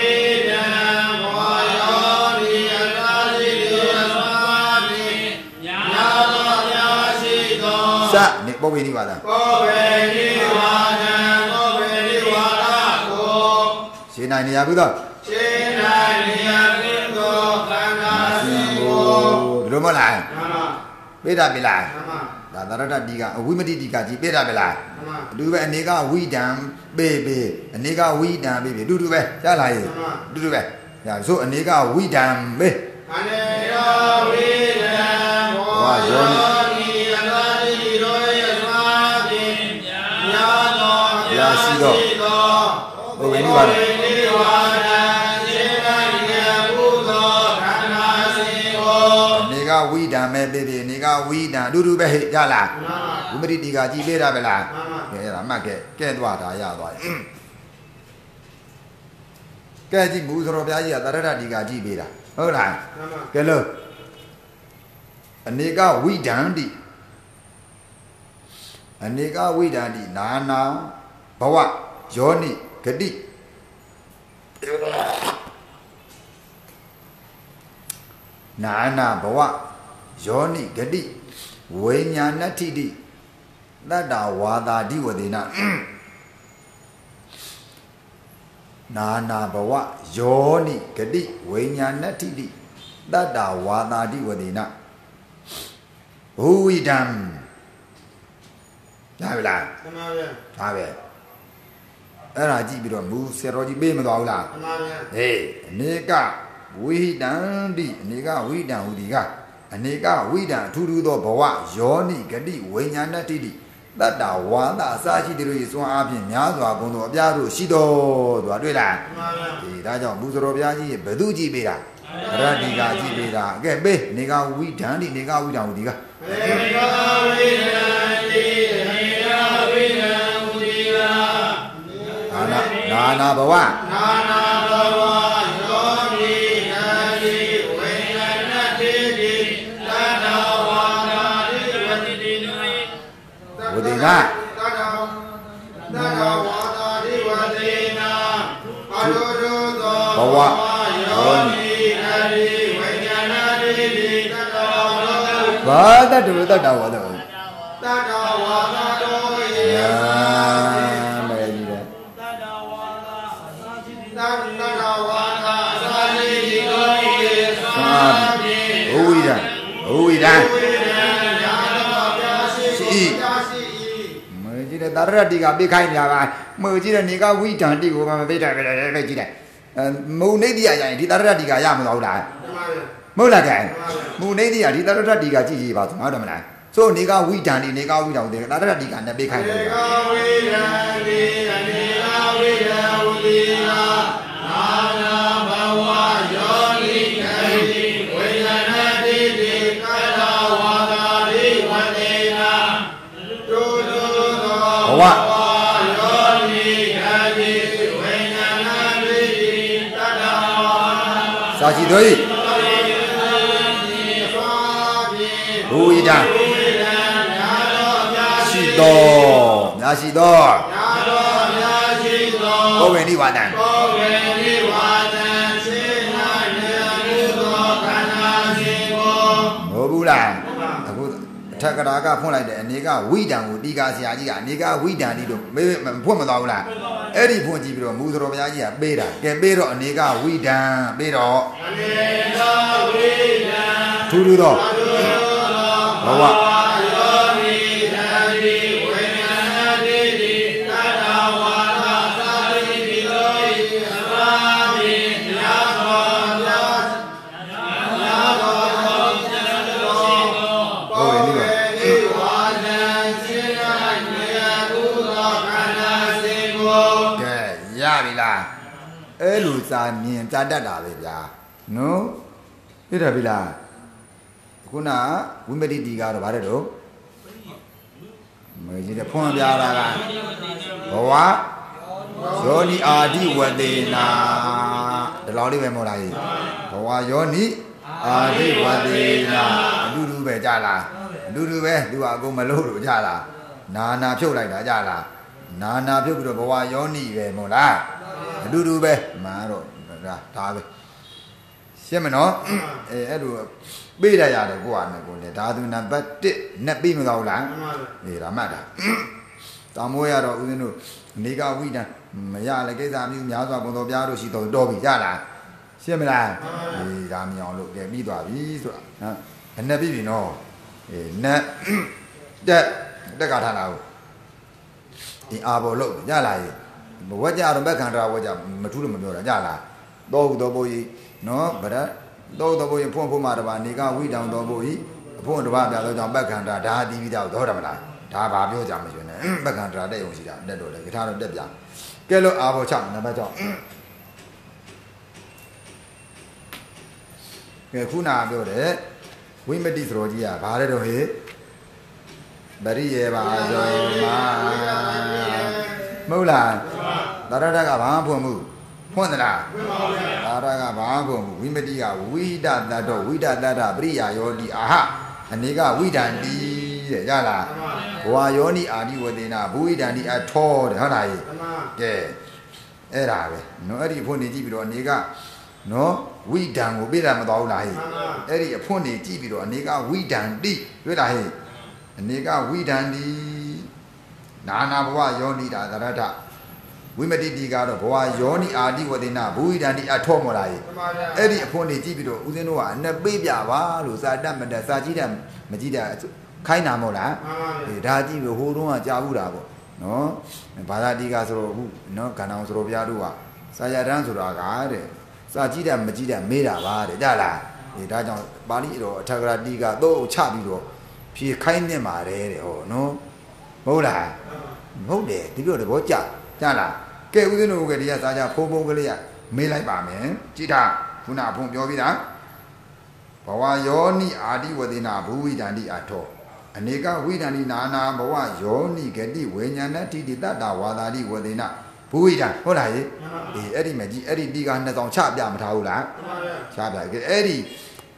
ဒံဘောယောနိအတာလိတိအသမာတိညာသောညာရှိသောစနေပုဗ္ဗေနိပါဒံကောဘေနိဝါဒံကောဘေနိဝါဒကိုရှင်နိုင်နေရဘူးတော့ရှင်းနိုင်လျက်ကိသောခန္ဓာရှိကိုဒီလိုမဟုတ်လားဓမ္မ ပြေးတာပြေးလားဓမ္မဒါသရတတိကအဝိမတိတိကကြီးပြေးတာပြေးလားဓမ္မအတူပဲအနေကဝိတံပေးပေးအနေကဝိတံပေးပေးအတူတူပဲရလားဟေ့အတူတူပဲရဆိုအနေကဝိတံပေးအနေရာဝိဒံဘောယောနိအတာလိတိရောယသမာတိညာသောညာရှိသောသွားတယ်နိ ဝိဒံမဲ့ပြပြနေကဝိဒံအတူတူပဲဟဲ့ကြလားမှန်ပါဝိမရိတိကကြည်ပေးတာပဲလားမှန်ပါကဲအဲ့ဒါမှတ်ခဲ့ကဲသွားတာရသွားတယ်ကဲကြည့်မူဆိုတော်ဘုရားကြီးကတရထတိကကြည်ပေးတာဟုတ်လားမှန်ပါကဲလို့အနေကဝိဒံတိအနေကဝိဒံတိနာနာဘဝယောနိဂတိနာနာဘဝ ယောနိဂတိဝိညာဏတ္ထိတိတတ္တဝါတာဓိဝဒေနနာနာဘဝယောနိဂတိဝိညာဏတ္ထိတိတတ္တဝါတာဓိဝဒေနဘူဝိဒံဒါပဲလားမှန်ပါဗျာဒါပဲအဲ့ဒါကြည့်ပြီးတော့မူဆရာတော်ကြီးပေးမသွားဘူးလားမှန်ပါဗျာဟေးအနေကဝိတံတိအနေကဝိတံဟူဒီက အနေကဝိတံအထူးထူးသောဘဝယောနိဂတိဝိညာဏတ္တိတိတတ္တဝါဒအစာရှိတဲ့တို့၏စွမ်းအားဖြင့်များစွာကုန်သောအပြားတို့ရှိတော်သူကတွေ့လားမှန်ပါဗျာဒီဒါကြောင့်ဘုဇရောဘုရားကြီးဘယ်သူကြည့်ပေးတာရတ္တိကကြည့်ပေးတာကဲပေးနေကဝိဒံတိနေကဝိတံဟူဒီကေကဝိရတိဟေယဝိရမူတိလာဒါနာဒါနာဘဝနာနာဘဝ ကသတ္တသတ္တဝါနာတိဝတိနာအတုတုသောဘဝယောနိနာတိဝိညာဏတိတိသတ္တဝါနာဘာတတ္တဝတ္တဝါတော့သတ္တဝါနာတော်ယေအာမဲကြီးတယ်သတ္တဝါနာသာလိတိတော်ယေသာဘဝိဒံဘဝိဒံ မဲကြီးတယ်တာရတ္တိကပိခိုင်းကြပါမဲကြီးတယ်နေကဝိဒံတိကိုမပိတာပဲပဲကြီးတယ်အဲမုံနေတိယရရင်ဒီတာရတ္တိကရမလို့လားဓမ္မယမဟုတ်လားကဲမုံနေတိယဒီတာရတ္တိကကြည့်ကြည့်ပါသမားတော်မလားဆိုနေကဝိဒံတိနေကဝိဒံတဲ့တာရတ္တိကနဲ့ပိခိုင်းတယ်ေကဝိရတိအနေနာဝိရဝတိနာနာနာဘဝယော ရှိတော်ဤသောတိဘဝိဒံဝိရညာတော်မြတ်ရှိတော်များရှိတော်ညာတော်မြတ်ရှိသောဘုဝေနိဝါဒံဘောဝေနိဝါဒံစေနာနေမှုသောခန္ဓာရှင်ကိုမဟုတ်ဘူးလားအခုအထက်ကရာကဖွင့်လိုက်တယ်အနေကဝိဒံကိုတီကာဆရာကြီးကအနေကဝိဒံတိတို့မေးမဖွင့်မသွားဘူးလား အဲ့ဒီဖွင့်ကြည့်ပြီးတော့မူသတော်ဘုရားကြီးကပေးတာကဲပေးတော့အနေကဝိဒံပေးတော့အနေသောဝိဒံထူးထူးတော့ဘဝ လိုစာမြင်ကြတတ်တာပဲဗျာနော်သိတယ်ပြီလားခုနဝိမတိတီကတော့ဗါတဲ့တော့မေကြီးတဲ့ဖွင့်ပြတာကဘဝယောနိအာဒီဝတေနာဒီလောက်လေးပဲမဟုတ်လားကြီးဘဝယောနိအာဒီဝတေနာအတူတူပဲကြလားအတူတူပဲသူကအကုန်မလို့လို့ကြလားနာနာဖြုတ်လိုက်တာကြလား နာနာဖြုတ်ပြီးတော့ဘဝယောနိပဲမဟုတ်လားအတူတူပဲမှန်တော့ဒါဒါပဲရှင်းမနော်အဲအဲ့လိုပေးလိုက်ရတယ်ကိုကနဲ့ကိုလေဓာတုနံပါတ်1နဲ့ပြီးမသွားဘူးလားမှန်ပါဗျာနေရာမှတ်တာတာမိုးရတော့ဦးဇင်းတို့နေကဝိတံမရလည်းကိစ္စမျိုးများစွာပုံတော်ပြားတို့ရှိတော့တော်ပြီရလားရှင်းမလားဒီဒါမြောင်လို့ကဲပြီးသွားပြီဆိုတာနော်အနက်ပြီပြီနော်အေးနက်တက်တက်ကထားလာဦး ဒီအာဘောလို့ရလားရေဝက်ကြတော့ဘက်ခန္ဓာဝက်ကြမထူးလို့မပြောတာကြလားတော့ဟုတော့ဘိုးကြီးနော်ဗရတော့တော့ဘိုးကြီးဖွင့်ဖွင့်မှာတပါနေကဝိတံတော်ဘိုးကြီးအဖွင့်တပါပြတော့ကြောင့်ဘက်ခန္ဓာဒါအတီးပြီးတော့သောတယ်မလားဒါဘာပြောကြမရှင်နဲ့ဘက်ခန္ဓာတက်ုံရှိတာတက်တော့လေကထားတော့တက်ပြကဲလို့အာဘောချနံပါတ်6ကဲခုနပြောတယ်ဝိမတိသရောကြီးကဘာလဲတော့ဟေ့ ဗရိယေပါဇောမာမဟုတ်လားသာရတကဘာမှဖွင့်မှုဖွင့်သလားသာရကဘာမှဖွင့်မှုဝိမတိကဝိဒတတ္တဝိဒတတ္တပရိယာယောတိအာဟအနေကဝိဒန္တိတဲ့ရလားဘဝယောနိအာဒီဝတေနာဘူဝိဒန္တိအထောတဲ့ဟုတ်လားဟေ့ဓမ္မကဲအဲ့ဒါပဲနော်အဲ့ဒီအဖွင့်နေကြည့်ပြီးတော့အနေကနော်ဝိဒံကိုပြတာမတော်ဘူးလားဟဲ့အဲ့ဒီအဖွင့်နေကြည့်ပြီးတော့အနေကဝိဒံတိတွေ့လားဟဲ့ အနေကဝိဒံတိနာနာဘဝယောနိတာသရထဝိမတိတိကတော့ဘဝယောနိအာတိဝတိနာဘူဝိဒံတိအထောမောလားဟဲ့ဓမ္မဗျာအဲ့ဒီအဖွင့်နေကြည့်ပြီးတော့ဦးဇင်းတို့ကအနှစ်ပေးပြပါလို့စာတတ်မတတ်စာကြည့်တယ်မကြည့်တယ်ခိုင်းတာမဟုတ်လားမှန်ပါဗျာအေးဒါကြည့်ပြီးဟိုတုန်းကကြာဘူးတာပေါ့နော်ဘာသာတိကဆိုတော့အခုနော်ကဏ္ဍအောင်ဆိုတော့ဘုရားတို့ကစာရတန်းဆိုတာကတဲ့စာကြည့်တယ်မကြည့်တယ်မေးတာပါတဲ့ကြလားအေးဒါကြောင့်ပါဠိတော်အထက်ကရာတိကတော့ချပြီးတော့ ဖြေခိုင်းနေပါတယ်တဲ့ဟောနော်မဟုတ်လားမဟုတ်တယ်ဒီပြောတဘောကြကြလားကဲဦးဇင်းတို့ကဒီကစာကြဖုံဖုံကလေးကမေးလိုက်ပါမယ်ကြည့်တာခုနအဖုံပြောပြီးသားဘဝယောနိအာတိဝတိနာဘူဝိဒန္တိအထောအနေကဝိဒန္တိနာနာဘဝယောနိဂတိဝိညာဏတိတိတတ္တဝါသာတိဝဒေနဘူဝိဒံဟုတ်လားဟေးအေးအဲ့ဒီမကြီးအဲ့ဒီဒီကနှစ်ဆောင်ချပြမထားဘူးလားဓမ္မဗျာချပြကဲအဲ့ဒီ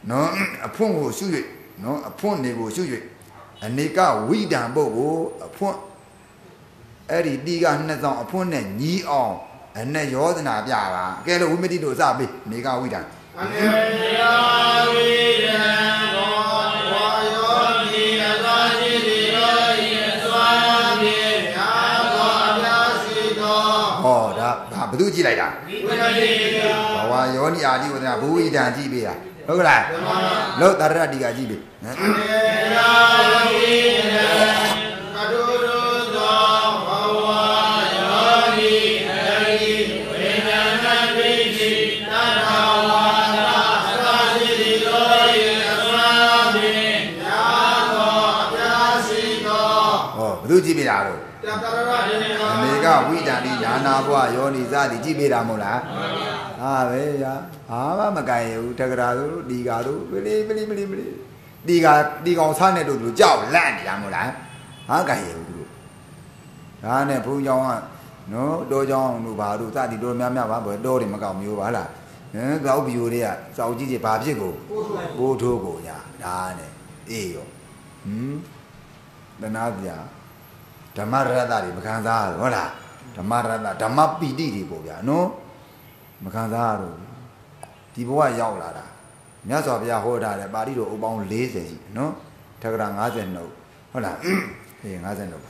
နော်အဖွင့်ကိုရှု၍ နော်အဖွင့်နေကိုရှု၍အနေကဝိဒံပုတ်ကိုအဖွင့်အဲ့ဒီဒီကနှစ်ဆောင်အဖွင့်နဲ့ညီးအောင်အနဲ့ယောဇနာပြပါကဲလို့ဝိမတိတို့စပေးအနေကဝိဒံအနေယာဝိရံဘောဝါယောနိအသာရှိတိရောဤအစွာပြေညာသောအပြာစီသောဟောဒါဒါဘယ်သူကြည့်လိုက်တာဝိနတိကဘဝယောနိအာတိဝဒနာဘူဝိဒံကြည့်ပေးတာ ဟုတ်ကလားလို့တရတ္တိကကြည့်ပေးအနေ ပေးတာလို့တတရရတေနအမေကဝိဒံဒီညာနာဘဝယောနိစသည်ကြည့်ပေးတာမဟုတ်လားဟာပဲညာဘာမှမကြိုင်ရဘူးတက္ကရာတို့ဒီကာတို့ပလီပလီပလီပလီဒီကာဒီကောင်စားနေတို့သူကြောက်လန့်နေတာမဟုတ်လားဟာကြိုင်ရဘူးသူတို့ဒါနဲ့ဘုန်းကြောင်းကနော်တော်ကြောင်းတို့ဘာတို့စသည်တော်များများပါဘယ်တော်တယ်မကောက်မျိုးပါလားဟမ်ကောက်ဘီယိုတွေကစောက်ကြည့်ကြဘာဖြစ်ကိုဘိုးထိုးကိုညာဒါနဲ့အေးရောဟမ်တနာပြာ ဓမ္မရတ္တတွေမခံစားရဘူးဟုတ်လားဓမ္မရတ္တဓမ္မပီတိတွေပေါ့ဗျာနော်မခံစားရတော့ဘူးဒီဘဝရောက်လာတာမြတ်စွာဘုရားဟောထားတယ်ပါဠိတော်အပေါင်း40ရှိနော်ထက္ကရာ50နှုတ်ဟုတ်လားအေး50နှုတ်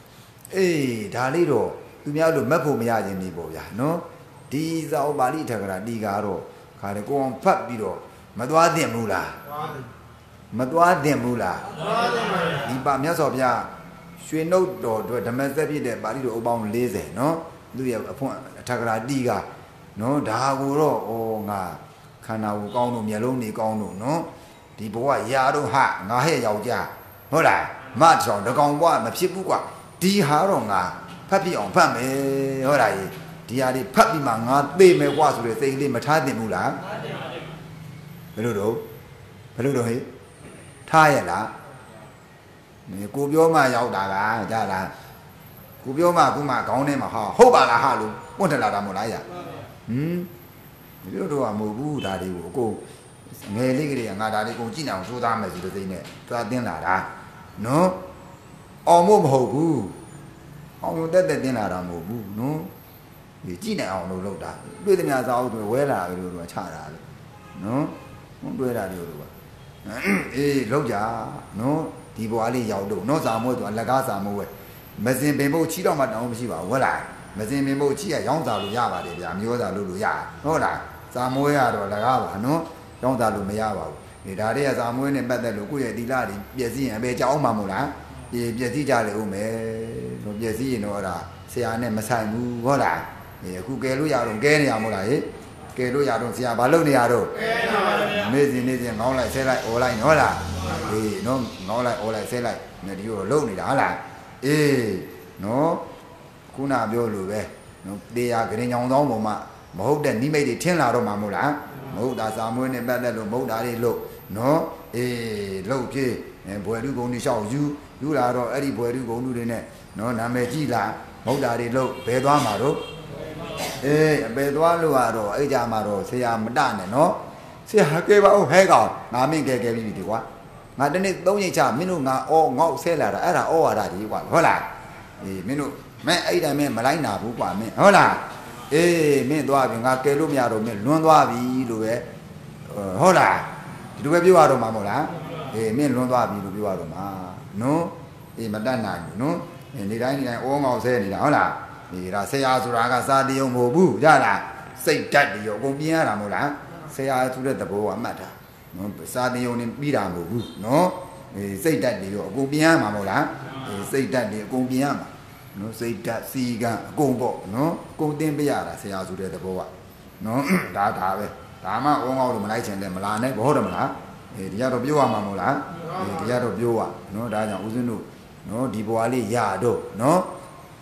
အေးဒါလေးတော့သူများလို့မက်ဖို့မရခြင်းနေပေါ့ဗျာနော်ဒီစာအုပ်ပါဠိထက္ကရာဒီကတော့ခါတယ်ကိုအောင်ဖတ်ပြီးတော့မသွားသင့်ဘူးလားမသွားသင့်ဘူးလားဒီပါမြတ်စွာဘုရား ရွှေနှုတ်တော်အတွက်ဓမ္မစက်ပြည့်တဲ့ပါဠိတော်အပေါင်း40နော်သူရဲ့အဖွင့်အထက်ကရာတိကနော်ဒါကိုတော့ဩငါခန္ဓာကိုကောင်းလို့မျက်လုံးတွေကောင်းလို့နော်ဒီဘဝရာတော့ဟာငါဟဲ့ယောက်ျားဟုတ်လားမတောင်တကောင်ဘဝမဖြစ်ဘူးကွာဒီဟာတော့ငါဖတ်ပြအောင်ဖတ်မယ်ဟုတ်လားကြီးဒီဟာလေးဖတ်ပြီးမှငါသိမယ်ကွာဆိုတဲ့စိတ်ကလေးမထားသင့်ဘူးလားဘယ်လိုတော့ဘယ်လိုတော့ဟဲ့ထားရလားနေ ကိုပြောမှရောက်တာလားကြလားကိုပြောမှခုမှခေါင်းထဲမှာဟာဟုတ်ပါလားဟာလို့ပွင့်ထလာတာမဟုတ်လားရဟမ်ဒီလိုတော့မဟုတ်ဘူးဒါတွေကိုအကုန်ငယ်လေးကလေးကငါဒါလေးကုန်ကြည့်နေအောင်စူးစမ်းမယ်ဆိုတဲ့စိတ်နဲ့သွားတင်းလာတာနော်အောင်မို့မဟုတ်ဘူးအောင်လို့တက်တက်တင်းလာတာမဟုတ်ဘူးနော်ဒီကြည့်နေအောင်လို့လုပ်တာတွေ့တဲ့များစားအောင်တွေဝဲလာတယ်လို့တော့ချတာလို့နော်ဟုတ်တွေ့တာတွေလို့ပါအေးလောက်ကြနော် ဒီဘွားလေးရောက်တော့နော်စာမိုးသူအလကားစာမိုးပဲမစင်ပင်ဖို့ချီတော့မှတောင်းမရှိပါဘူးဟုတ်လားမစင်ပင်ဖို့ချီရရောင်းစာလို့ရပါတယ်ဗျာမျိုးစာလို့လို့ရဟုတ်လားစာမိုးရတော့လကားပါနော်ရောင်းစာလို့မရပါဘူးဒီဒါတွေကစာမိုးနဲ့ပတ်သက်လို့ကိုယ့်ရဲ့ဒီလာတွေပြည့်စည်ရင်အပဲကြောက်မှမို့လားဒီပြည့်စည်ကြလေဦးမယ်တော့ပြည့်စည်ရင်တော့အဲ့ဒါဆရာနဲ့မဆိုင်ဘူးဟုတ်လားဒီအခုကဲလို့ရတော့ကဲနေရမို့လားဟေ့ ကဲလို့ရတော့ဆရာဘာလုပ်နေရတော့နေစဉ်နေစဉ်ငောင်းလိုက်ဆဲလိုက်អော်လိုက်နော်လားအေးနော်ငောင်းလိုက်អော်လိုက်ဆဲလိုက်နေဒီလိုလုံနေတာဟုတ်လားအေးနော်ခုနပြောလို့ပဲနော်တေယာဂရင်ညောင်သောပုံမှာမဟုတ်တဲ့နိမိတ်တွေထင်လာတော့မှာမို့လားမဟုတ်တာစာမွေးနဲ့ပတ်သက်လို့မဟုတ်တာတွေလို့နော်အေးလို့ဖြစ်ဘွယ်လူကုံတွေလျှောက်ယူယူလာတော့အဲ့ဒီဘွယ်လူကုံတွေနဲ့နော်နာမည်ကြည့်လာမဟုတ်တာတွေလို့ဘယ်သွားမှာတော့ အေးအပေသွားလို့ကတော့အဲ့ကြမှာတော့ဆရာမတနဲ့နော်ဆရာကဲပါဦးဟဲကောင်ငါမင်းကဲကဲပြီးပြီကွာငါတနေ့သုံးချိန်ချမင်းတို့ငါအော်ငေါ့ဆဲလာတာအဲ့ဒါဩဝါဒကြီးကွာဟုတ်လားအေးမင်းတို့မင်းအဲ့တိုင်းမင်းမလိုက်နာဘူးကွာမင်းဟုတ်လားအေးမင်းသွားပြီငါကဲလို့မရတော့မင်းလွန်သွားပြီလို့ပဲဟုတ်လားဒီလိုပဲပြောရတော့မှာမဟုတ်လားအေးမင်းလွန်သွားပြီလို့ပြောရတော့မှာနော်အေးမတတ်နိုင်ဘူးနော်နေတိုင်းနေတိုင်းဩငေါ့ဆဲနေတာဟုတ်လား ဒီဒါဆရာဆိုတာကစာတယုံမဟုတ်ဘူးကြလားစိတ်ဓာတ်တွေရောအကုန်ပြင်းရတာမဟုတ်လားဆရာသူတဲ့သဘောကမှတ်တာနော်စာတယုံနေပြီးတာမဟုတ်ဘူးနော်အေးစိတ်ဓာတ်တွေရောအကုန်ပြင်းရမှာမဟုတ်လားအေးစိတ်ဓာတ်တွေအကုန်ပြင်းရမှာနော်စိတ်ဓာတ်စီကံအကုန်ပေါ့နော်အကုန်တင်းပြရတာဆရာဆိုတဲ့သဘောကနော်ဒါဒါပဲဒါမှဩငေါ့လို့မလိုက်ချင်တယ်မလာနဲ့ဘောတယ်မလားအေးဒီကတော့ပြောရမှာမဟုတ်လားအေးဒီကတော့ပြောရနော်ဒါကြောင့်ဦးဇင်းတို့နော်ဒီဘွားလေးရတော့နော်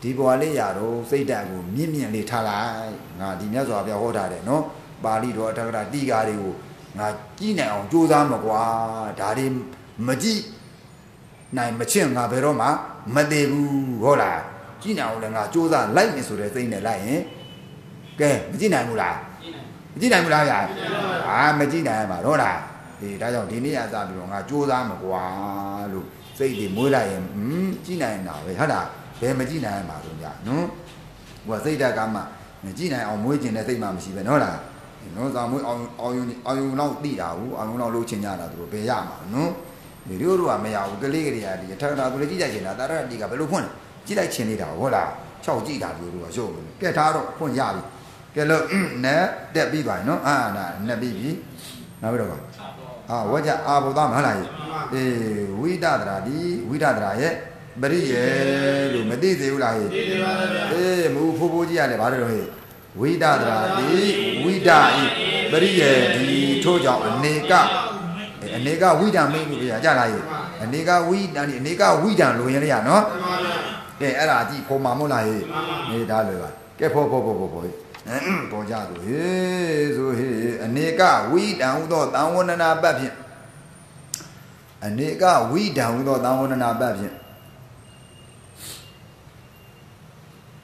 ဒီဘွားလေးရတော့စိတ်ဓာတ်ကိုမြင့်မြင့်လေးထားလိုက်ငါဒီမြတ်စွာဘုရားဟောထားတယ်နော်ပါဠိတော်အထက်ကရာတိကာတွေကိုငါကြည်နိုင်အောင်ကြိုးစားမှာကွာဒါတွေမကြည့်နိုင်မချင့်ငါဘယ်တော့မှမသေးဘူးဟုတ်လားကြည်နိုင်အောင်လည်းငါကြိုးစားလိုက်နေဆိုတဲ့စိတ်နဲ့လိုက်ရင်ကဲမကြည့်နိုင်ဘူးလားမကြည့်နိုင်ဘူးလားဗျာအာမကြည့်နိုင်ပါတော့လားအေးဒါကြောင့်ဒီနေ့အစားပြီးတော့ငါကြိုးစားမှာကွာလို့စိတ်တွေမွေးလိုက်ရင်ဟမ်ကြည့်နိုင်တာပဲဟုတ်လား ဘယ်မကြည့်နိုင်မှာတော့ညနော်ဟိုကစိတ်ဓာတ်ကမှမကြည့်နိုင်အောင်မွေးကျင်တဲ့စိတ်မှမရှိပဲနော်လားနော်သာမွေးအောင်အောင်ယုံအောင်ယုံတော့တိတာဘူးအောင်ယုံတော့လှုပ်ချင်ကြတာသူတို့ဘယ်ရမှာနော်ဒီတို့တို့ကမရဘူးကလေးကလေးကဒီထထတာသူလည်းကြည့်ကြချင်တာတာရတိကဘယ်လိုဖွင့်လဲကြည့်လိုက်ချင်နေတာဟုတ်လား၆ကြည့်တာသူတို့ကရုပ်ကဲထားတော့ဖွင့်ရပြီကဲလို့နဲ့တက်ပြီးပါနော်အာနာနဲ့ပြီးပြီနောက်ပြီးတော့အာဝကြအာဘုဒ္ဓမဟုတ်လားအေးဝိဒတရာဒီဝိဒတရာရဲ့ ပရိယေလို့မသိသေးဘူးလားဟေးအေးမူဖိုးဖိုးကြီးရတယ်ဗါတယ်တော့ဟေးဝိဒတရာဒီဝိဒဤပရိယေဒီထို့ကြောင့်အနေကအနေကဝိဒံမင်းလို့ပြရကြလားဟေးအနေကဝိဒံဒီအနေကဝိဒံလိုရင်လည်းရနော်ကဲအဲ့ဒါအကြည့်ပုံမှာမဟုတ်လားဟေးနေဒါလေပါကဲဖောဖောဖောဖောဖောပေါ်ကြသူဟေးဆိုဟေးအနေကဝိဒံဟုသောတံဝန္ဒနာပတ်ဖြင့်အနေကဝိဒံဟုသောတံဝန္ဒနာပတ်ဖြင့်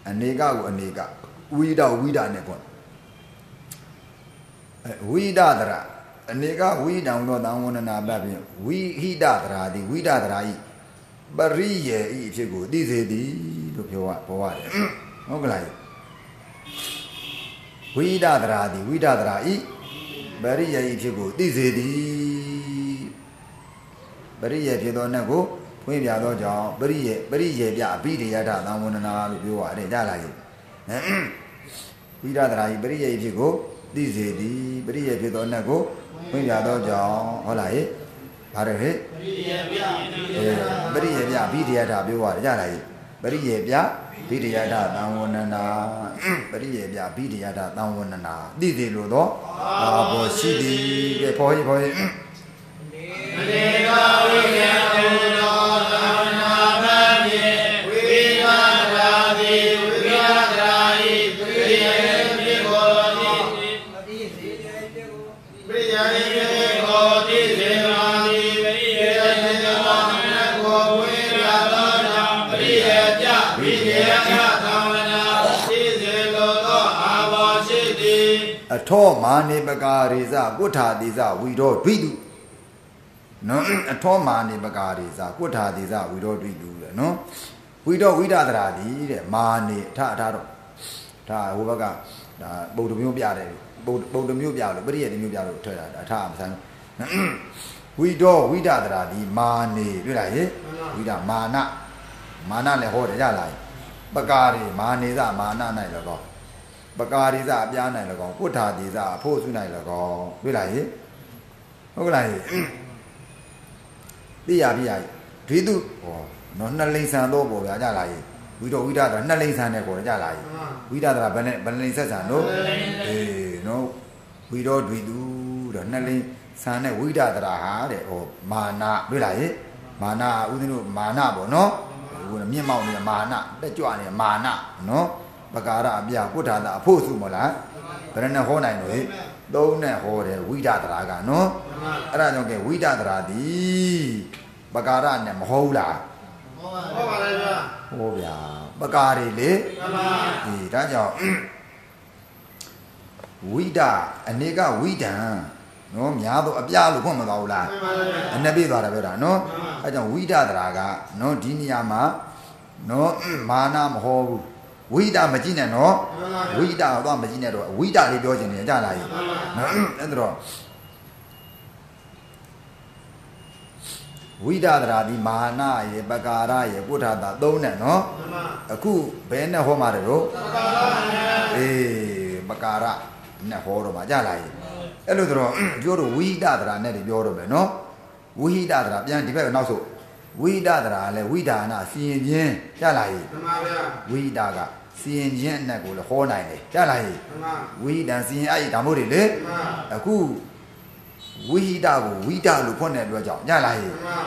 အနေကကိုအနေကဝိဒဝိဒနဲ့ပေါ့အဲဝိဒတရာအနေကဝိဒံဟုသောတံဝန္ဒနာပတ်ဖြင့်ဝိဟိတတရာသည်ဝိဒတရာဤပရိယေဤအဖြစ်ကိုသိစေသည်လို့ပြောပေါ်ရတယ်ဟုတ်ကလားဝိဒတရာသည်ဝိဒတရာဤပရိယေဤဖြစ်ကိုသိစေသည်ပရိယေဖြစ်သောနတ်ကို ဖွင့်ပြသောကြောင့်ပရိယေပရိယေပြအဘိဓိယထသံဝန္ဒနာလို့ပြောရတယ်ကြားလားယဝိဒတရာဤပရိယေဤဖြစ်ကိုသိစေသည်ပရိယေဖြစ်သောနတ်ကိုဖွင့်ပြသောကြောင့်ဟုတ်လားဟဲ့ဘာလဲဟဲ့ပရိယေပြပရိယေပြအဘိဓိယထပြောရတယ်ကြားလားဟဲ့ပရိယေပြဘိဓိယတာသံဝန္ဒနာပရိယေပြဘိဓိယတာသံဝန္ဒနာသိသေးလို့တော့အာဘောရှိသည်ကဲဖော်ဟိဖော်ဟိ အာဘောရှိသည်အထောမာနေပကာရိဇကုဋ္ဌာတိဇဝီရောဒွိတု နော်အထောမာနေပကာရိဇကုဋ္ဌာတိဇဝီရောဒွိတုတဲ့နော်ဝီရောဝိဒသရာတိတဲ့မာနေအထအထတော့ဒါဟိုဘက်ကဒါပုဒ်တမျိုးပြတယ်ပုဒ်ပုဒ်တမျိုးပြလို့ပရိယေတမျိုးပြလို့ထွက်တာအထအမဆန်းဝီရောဝိဒသရာတိမာနေတွေ့လားဟေဝိဒမာနမာနလည်းဟောတယ်ရလားပကာရိမာနေဇမာန၌လည်းတော့ပကာရိဇအပြားနိုင်၎င်းကုဋ္ဌာတိဇအဖို့စုနိုင်၎င်းတွေ့လားဟိဟုတ်ကလားဟိ သိရပြီရဒွိတုဟောနော်နှစ်လိမ့်ဆန်တော့ပေါ်ဗျာကြလားဟိဝိတော်ဝိဒတာနှစ်လိမ့်ဆန်နဲ့ပေါ်ကြလားဟိဝိဒတာဘယ်နဲ့ဘယ်လိမ့်ဆက်ဆန်နော်အေးနော်ဝိတော်ဒွိတုတော့နှစ်လိမ့်ဆန်နဲ့ဝိဒတာဟာတဲ့ဟောမာနတွေ့လားဟိမာနဦးဇင်းတို့မာနပေါ့နော်ဟိုမြင့်မောက်နေတဲ့မာနတက်ကြွနေတဲ့မာနနော်ပကာရအပြကုဋ္ဌာတာအဖို့စုမလားဘယ်နဲ့ဟောနိုင်လို့ဟဲ့ သုံးနဲ့ဟောတယ်ဝိဒတရာကနော်အဲ့ဒါကြောင့်ကဲဝိဒတရာဒီပကာရနဲ့မဟုတ်လားဟောပါလေဗျာဟောဗျာပကာတွေလေမှန်ပါဒီဒါကြောင့်ဝိဒအနေကဝိဒံနော်များတော့အပြလို့ဖွင့်မသွားဘူးလားမှန်ပါလေဗျာအနှစ်ပြည့်သွားတာပြောတာနော်အဲကြောင့်ဝိဒသရာကနော်ဒီနေရာမှာနော်မာနမဟောဘူး ဝိဒမကြည့်နဲ့နော်ဝိဒတော့မကြည့်နဲ့တော့ဝိဒလေးပြောခြင်းနေကြလားကြီးနော်အဲ့ဒါတော့ဝိဒသရာဒီမာနရေပကာရရေပုထတာသုံးနဲ့နော်မှန်ပါအခုဘယ်နဲ့ဟောမှာတယ်တော့ပကာရနဲ့အေးပကာရနဲ့ဟောတော့မှာကြလားကြီးအဲ့လိုဆိုတော့ပြောတော့ဝိဒသရာနဲ့တည်းပြောတော့မယ်နော်ဝိဟိတသရာပြန်ဒီဘက်ကနောက်ဆို ဝိဟိတသရာလည်းဝိဒါနာစီရင်ခြင်းကြလာရဲ့မှန်ပါဗျာဝိဟိတကစီရင်ခြင်းအနက်ကိုလည်းဟောနိုင်တယ်ကြလာရဲ့မှန်ပါဝိဟိတစီရင်အဲ့ဒီဒါမို့တွေလေမှန်ပါအခုဝိဟိတကိုဝိဒလို့ဖွင့်တဲ့အတွက်ကြောင့်ကြလာရဲ့မှန်ပါ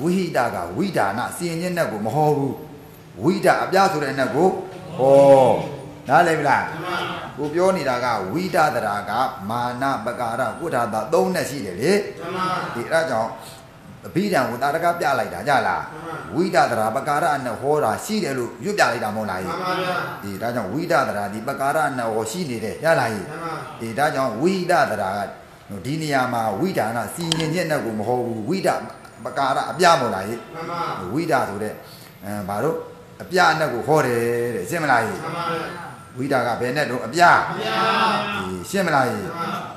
ဝိဟိတကဝိဒါနာစီရင်ခြင်းအနက်ကိုမဟောဘူးဝိဒအပြဆိုတဲ့အနက်ကိုဟောနားလည်ပြီလားမှန်ပါကိုပြောနေတာကဝိဒသရာကမာနပကာရကုဋ္ဌာတာသုံးနဲ့ရှိတယ်လေမှန်ပါဒီအဲ့ဒါကြောင့် အဘိဓမ္မာကိုတာရကပြလိုက်တာကြလားဝိဒသရာပကာရအနဲ့ဟောတာရှိတယ်လို့ရွတ်ပြလိုက်တာမဟုတ်လားမှကြီးန်ပါဗျာဒီဒါကြောင့်ဝိဒသရာဒီပကာရအနဲ့ဟောရှိနေတယ်ရလားကြီးမှန်ပါဒီဒါကြောင့်ဝိဒသရာကဒီနေရာမှာဝိဒါနာစီရင်ခြင်းနဲ့ကိုမဟုတ်ဘူးဝိဒပကာရအပြမဟုတ်လားကြီးမှန်ပါဝိဒဆိုတဲ့အဲဘာလို့အပြအနဲ့ကိုဟောတယ်တဲ့ရှင်းမလားကြီးမှန်ပါဗျာဝိဒါကဘယ်နဲ့တော့အပြဗျာဒီရှင်းမလားကြီး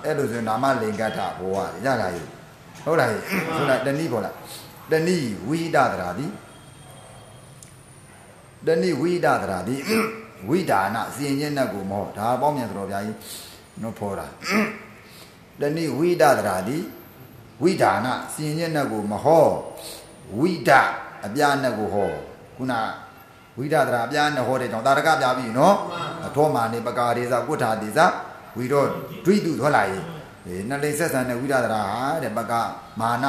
အဲ့လိုဆိုရင်နာမလိင်္ဂတ္ထဘောကရလားကြီး ဟုတ်လားကြီးဆိုတော့တဏိခေါ်လားတဏိဝိဒသရာတိတဏိဝိဒသရာတိဝိဒါနစီရင်ခြင်းနဲ့ကိုမဟုတ်ဒါပေါင်းမြန်ဆိုတော့ဗျာကြီးနော်ဖော်တာတဏိဝိဒသရာတိဝိဒါနစီရင်ခြင်းနဲ့ကိုမဟောဝိဒအပြားနဲ့ကိုဟောခုနဝိဒသရာအပြားနဲ့ဟောတဲ့ကြောင့်တာရကပြပြီနော်အထောမာနေပကာရေသာကုဋ္ဌာတိသာဝီတော့ဒွိတုထွက်လာရေးေ နလိဆက်ဆံတဲ့ဝိဒသရာဟာတဲ့ပကမာန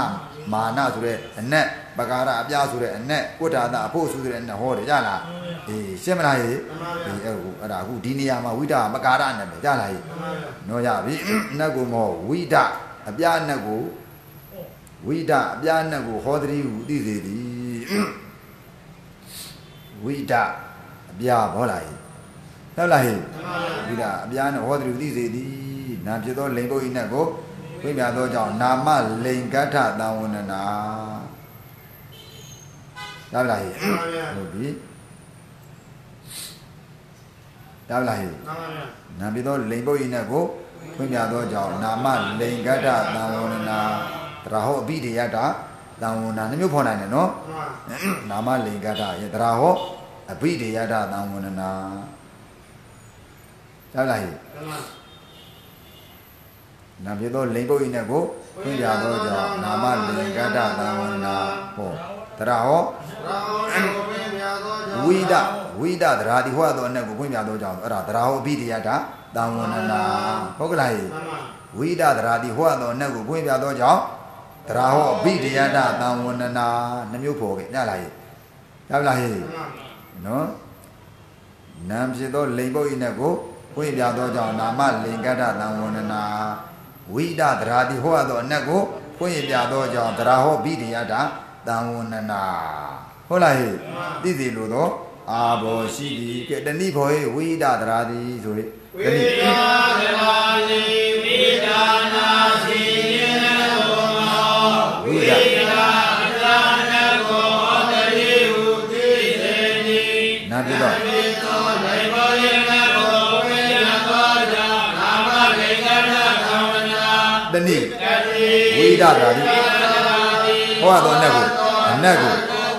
မာနဆိုတဲ့အနက်ပကာရအပြားဆိုတဲ့အနက်ကုဋ္ဌာတအဖို့ဆိုတဲ့အနက်ဟောတယ်ကြလားအေးရှင်းမလားရေအေးအဲ့ဟိုအဲ့ဒါအခုဒီနေရာမှာဝိဒပကာရနဲ့ပဲကြလားရေနော်ရပြီအနက်ကိုမဟုတ်ဝိဒအပြားအနက်ကိုဝိဒအပြားအနက်ကိုဟောတည်းဟုသိစေသည်ဝိဒအပြားဟောလာရေဟုတ်လားဟေးဝိဒအပြားနဲ့ဟောတည်းသိစေသည် နာဖြစ်သောလိင်ပုတ်ဤနဲ့ကိုဝိမြသောကြောင့်နာမလိင်ကထသံဝန္ဒနာဒါဗလားဟိဟုတ်ပြီဒါဗလားဟိမှန်ပါဗျာနာဖြစ်သောလိင်ပုတ်ဤနဲ့ကိုဝိမြသောကြောင့်နာမလိင်ကထသံဝန္ဒနာတရာဟောအဘိဓိယတာသံဝန္ဒနာနှမျိုးဖော်နိုင်တယ်နော်မှန်ပါနာမလိင်ကထယတရာဟောအဘိဓိယတာသံဝန္ဒနာဒါဗလားဟိမှ န်ပါနာပြေသောလိန်ပုတ်ဤနဲ့ကိုဖွင့်ပြသောကြောင့်နာမလိန်ကတ္တသံဝနာဟောတရဟောရောင်းကိုပင်များသောကြောင့်ဝိဒဝိဒတရာတိဟောသောအနဲ့ကိုဖွင့်ပြသောကြောင့်အဲ့ဒါတရဟောအဘိဓိယတာသံဝနနာဟုတ်ကလားဟိမှန်ပါဝိဒတရာတိဟောသောအနဲ့ကိုဖွင့်ပြသောကြောင့်တရဟောအဘိဓိယတာသံဝနနာနှမျိုးဖော်ခဲ့ညလားဟိရပါလားဟိမှန်ပါနော်နာမ်ဖြစ်သောလိန်ပုတ်ဤနဲ့ကိုဖွင့်ပြသောကြောင့်နာမလိန်ကတ္တသံဝနနာ ဝိဒတရာတိဟောသောအနက်ကိုဖွင့်ပြသောကြောင့်တရာဟောဘိဓိယတာသံဝနနာဟုတ်လားဟဲ့သိစီလိုသောအာဘောရှိသည်ကဲတဏိဘောဟေဝိဒတရာတိဆိုရင်ဝိယာသမာဓိဝိဒါနာစီ တဏိတတိဝိဒတရာတိဟောသောအနက်ကိုအနက်ကို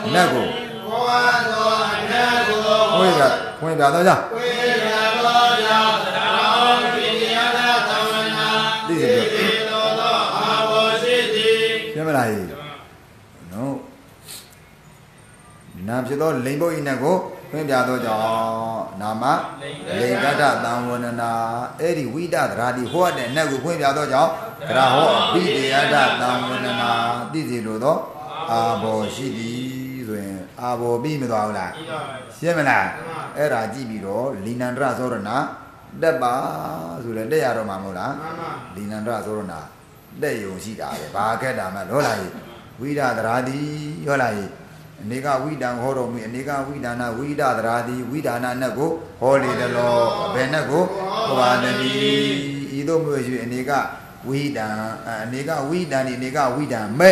အနက်ကိုဘောသောအနတ်ကိုဝိကဖွင့်ပြသောကြောင့်ဝိယသောကြောင့်သရောဝိယနာသံဝနာသိစီပြောသေသောသောအာဘောရှိသည်ပြမလားဟိနော်နာဖြစ်သောလိန်ပုတ်ဤနဲ့ကို ဖွင့်ပြသောကြောင့်နာမလိန်ကတ္တသံဝန္ဒနာအဲ့ဒီဝိဒသရာတိဟောတဲ့နဲ့ကိုဖွင့်ပြသောကြောင့်သရဟောဘိတေယတသံဝန္ဒနာသိစီလိုသောအာဘောရှိသည်ဆိုဆိုရင်အာဘောပြီးမသွားဘူးလားပြီးတော့ရှင်းမလားမှန်ပါအဲ့ဒါကြည့်ပြီးတော့လီနန္ဒရသောရဏတက်ပါဆိုလဲတက်ရတော့မှာမဟုတ်လားမှန်ပါလီနန္ဒရသောရဏတက်ယုံရှိတာပဲဘာခက်တာမှလောလာကြီးဝိဒသရာတိရောလာကြီး အနေကဝိဒံဟောတော်မူအနေကဝိဒနာဝိဒသရာတိဝိဒါနာနဲ့ကိုဟောလေတလောဘယ်နဲ့ကိုဟောပါတည်းဤသို့မျိုးရှိအနေကဝိဒံအနေကဝိဒံဒီအနေကဝိဒံမဲ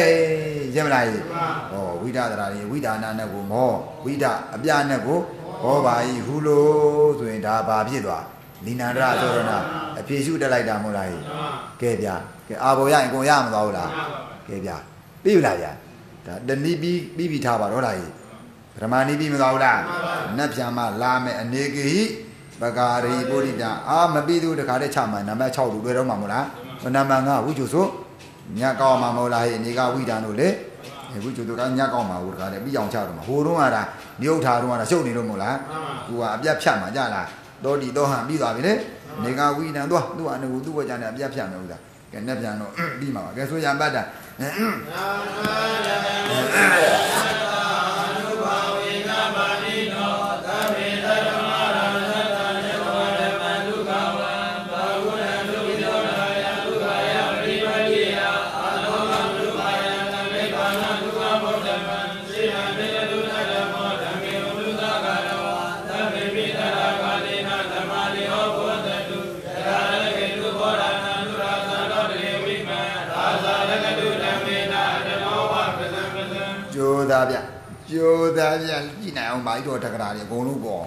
ရမလားကြီးဩဝိဒသရာတိဝိဒါနာနဲ့ကိုမောဝိဒအပြနဲ့ကိုဟောပါဤဟုလို့ဆိုရင်ဒါဘာဖြစ်သွားလီနန္ဒရသောရဏအဖြေရှုတက်လိုက်တာမဟုတ်လားကြီးမှန်ပါကဲဗျာကဲအာဘောရရင်အကုန်ရမှာသွားဘူးလားမှန်ပါကဲဗျာပြီးပြီလားဗျာ ဒါတဏိပြီးပြီးပြီးထားပါတော့လားကြီးပရမဏိပြီးမသွားဘူးလားနတ်ပြန်မလာမယ်အနေကိဟိပဂါရိပုရိတအာမပြီးသူတခါတည်းချမှာနံပါတ်6လူတွေ့တော့မှာမဟုတ်လားနံပါတ်5ဝိကျုဆိုညကောင်းမှာမဟုတ်လားဟိအနေကဝိဒံတို့လေဝိကျုတို့ကညကောင်းမှာဟိုတခါတည်းပြီးအောင်ချတော့မှာဟိုတုန်းကဒါမြုပ်ထားတုန်းကဒါရှုပ်နေတော့မဟုတ်လားမှန်ပါသူကအပြတ်ဖြတ်မှာကြလားတောတီတောဟန်ပြီးသွားပြီလေနေကဝိဒံသွားသူ့အနေကိုသူ့ဘက်ကြတယ်အပြတ်ဖြတ်မယ်ဥစ္စာ ကဲနဲ့ပြန်တော့ပြီးမှာပါကဲဆိုရံပတ်တာ သားဗျကြည့်နိုင်အောင်ပါကြီးတော့တက္ကရာတွေအကုန်လုံးကော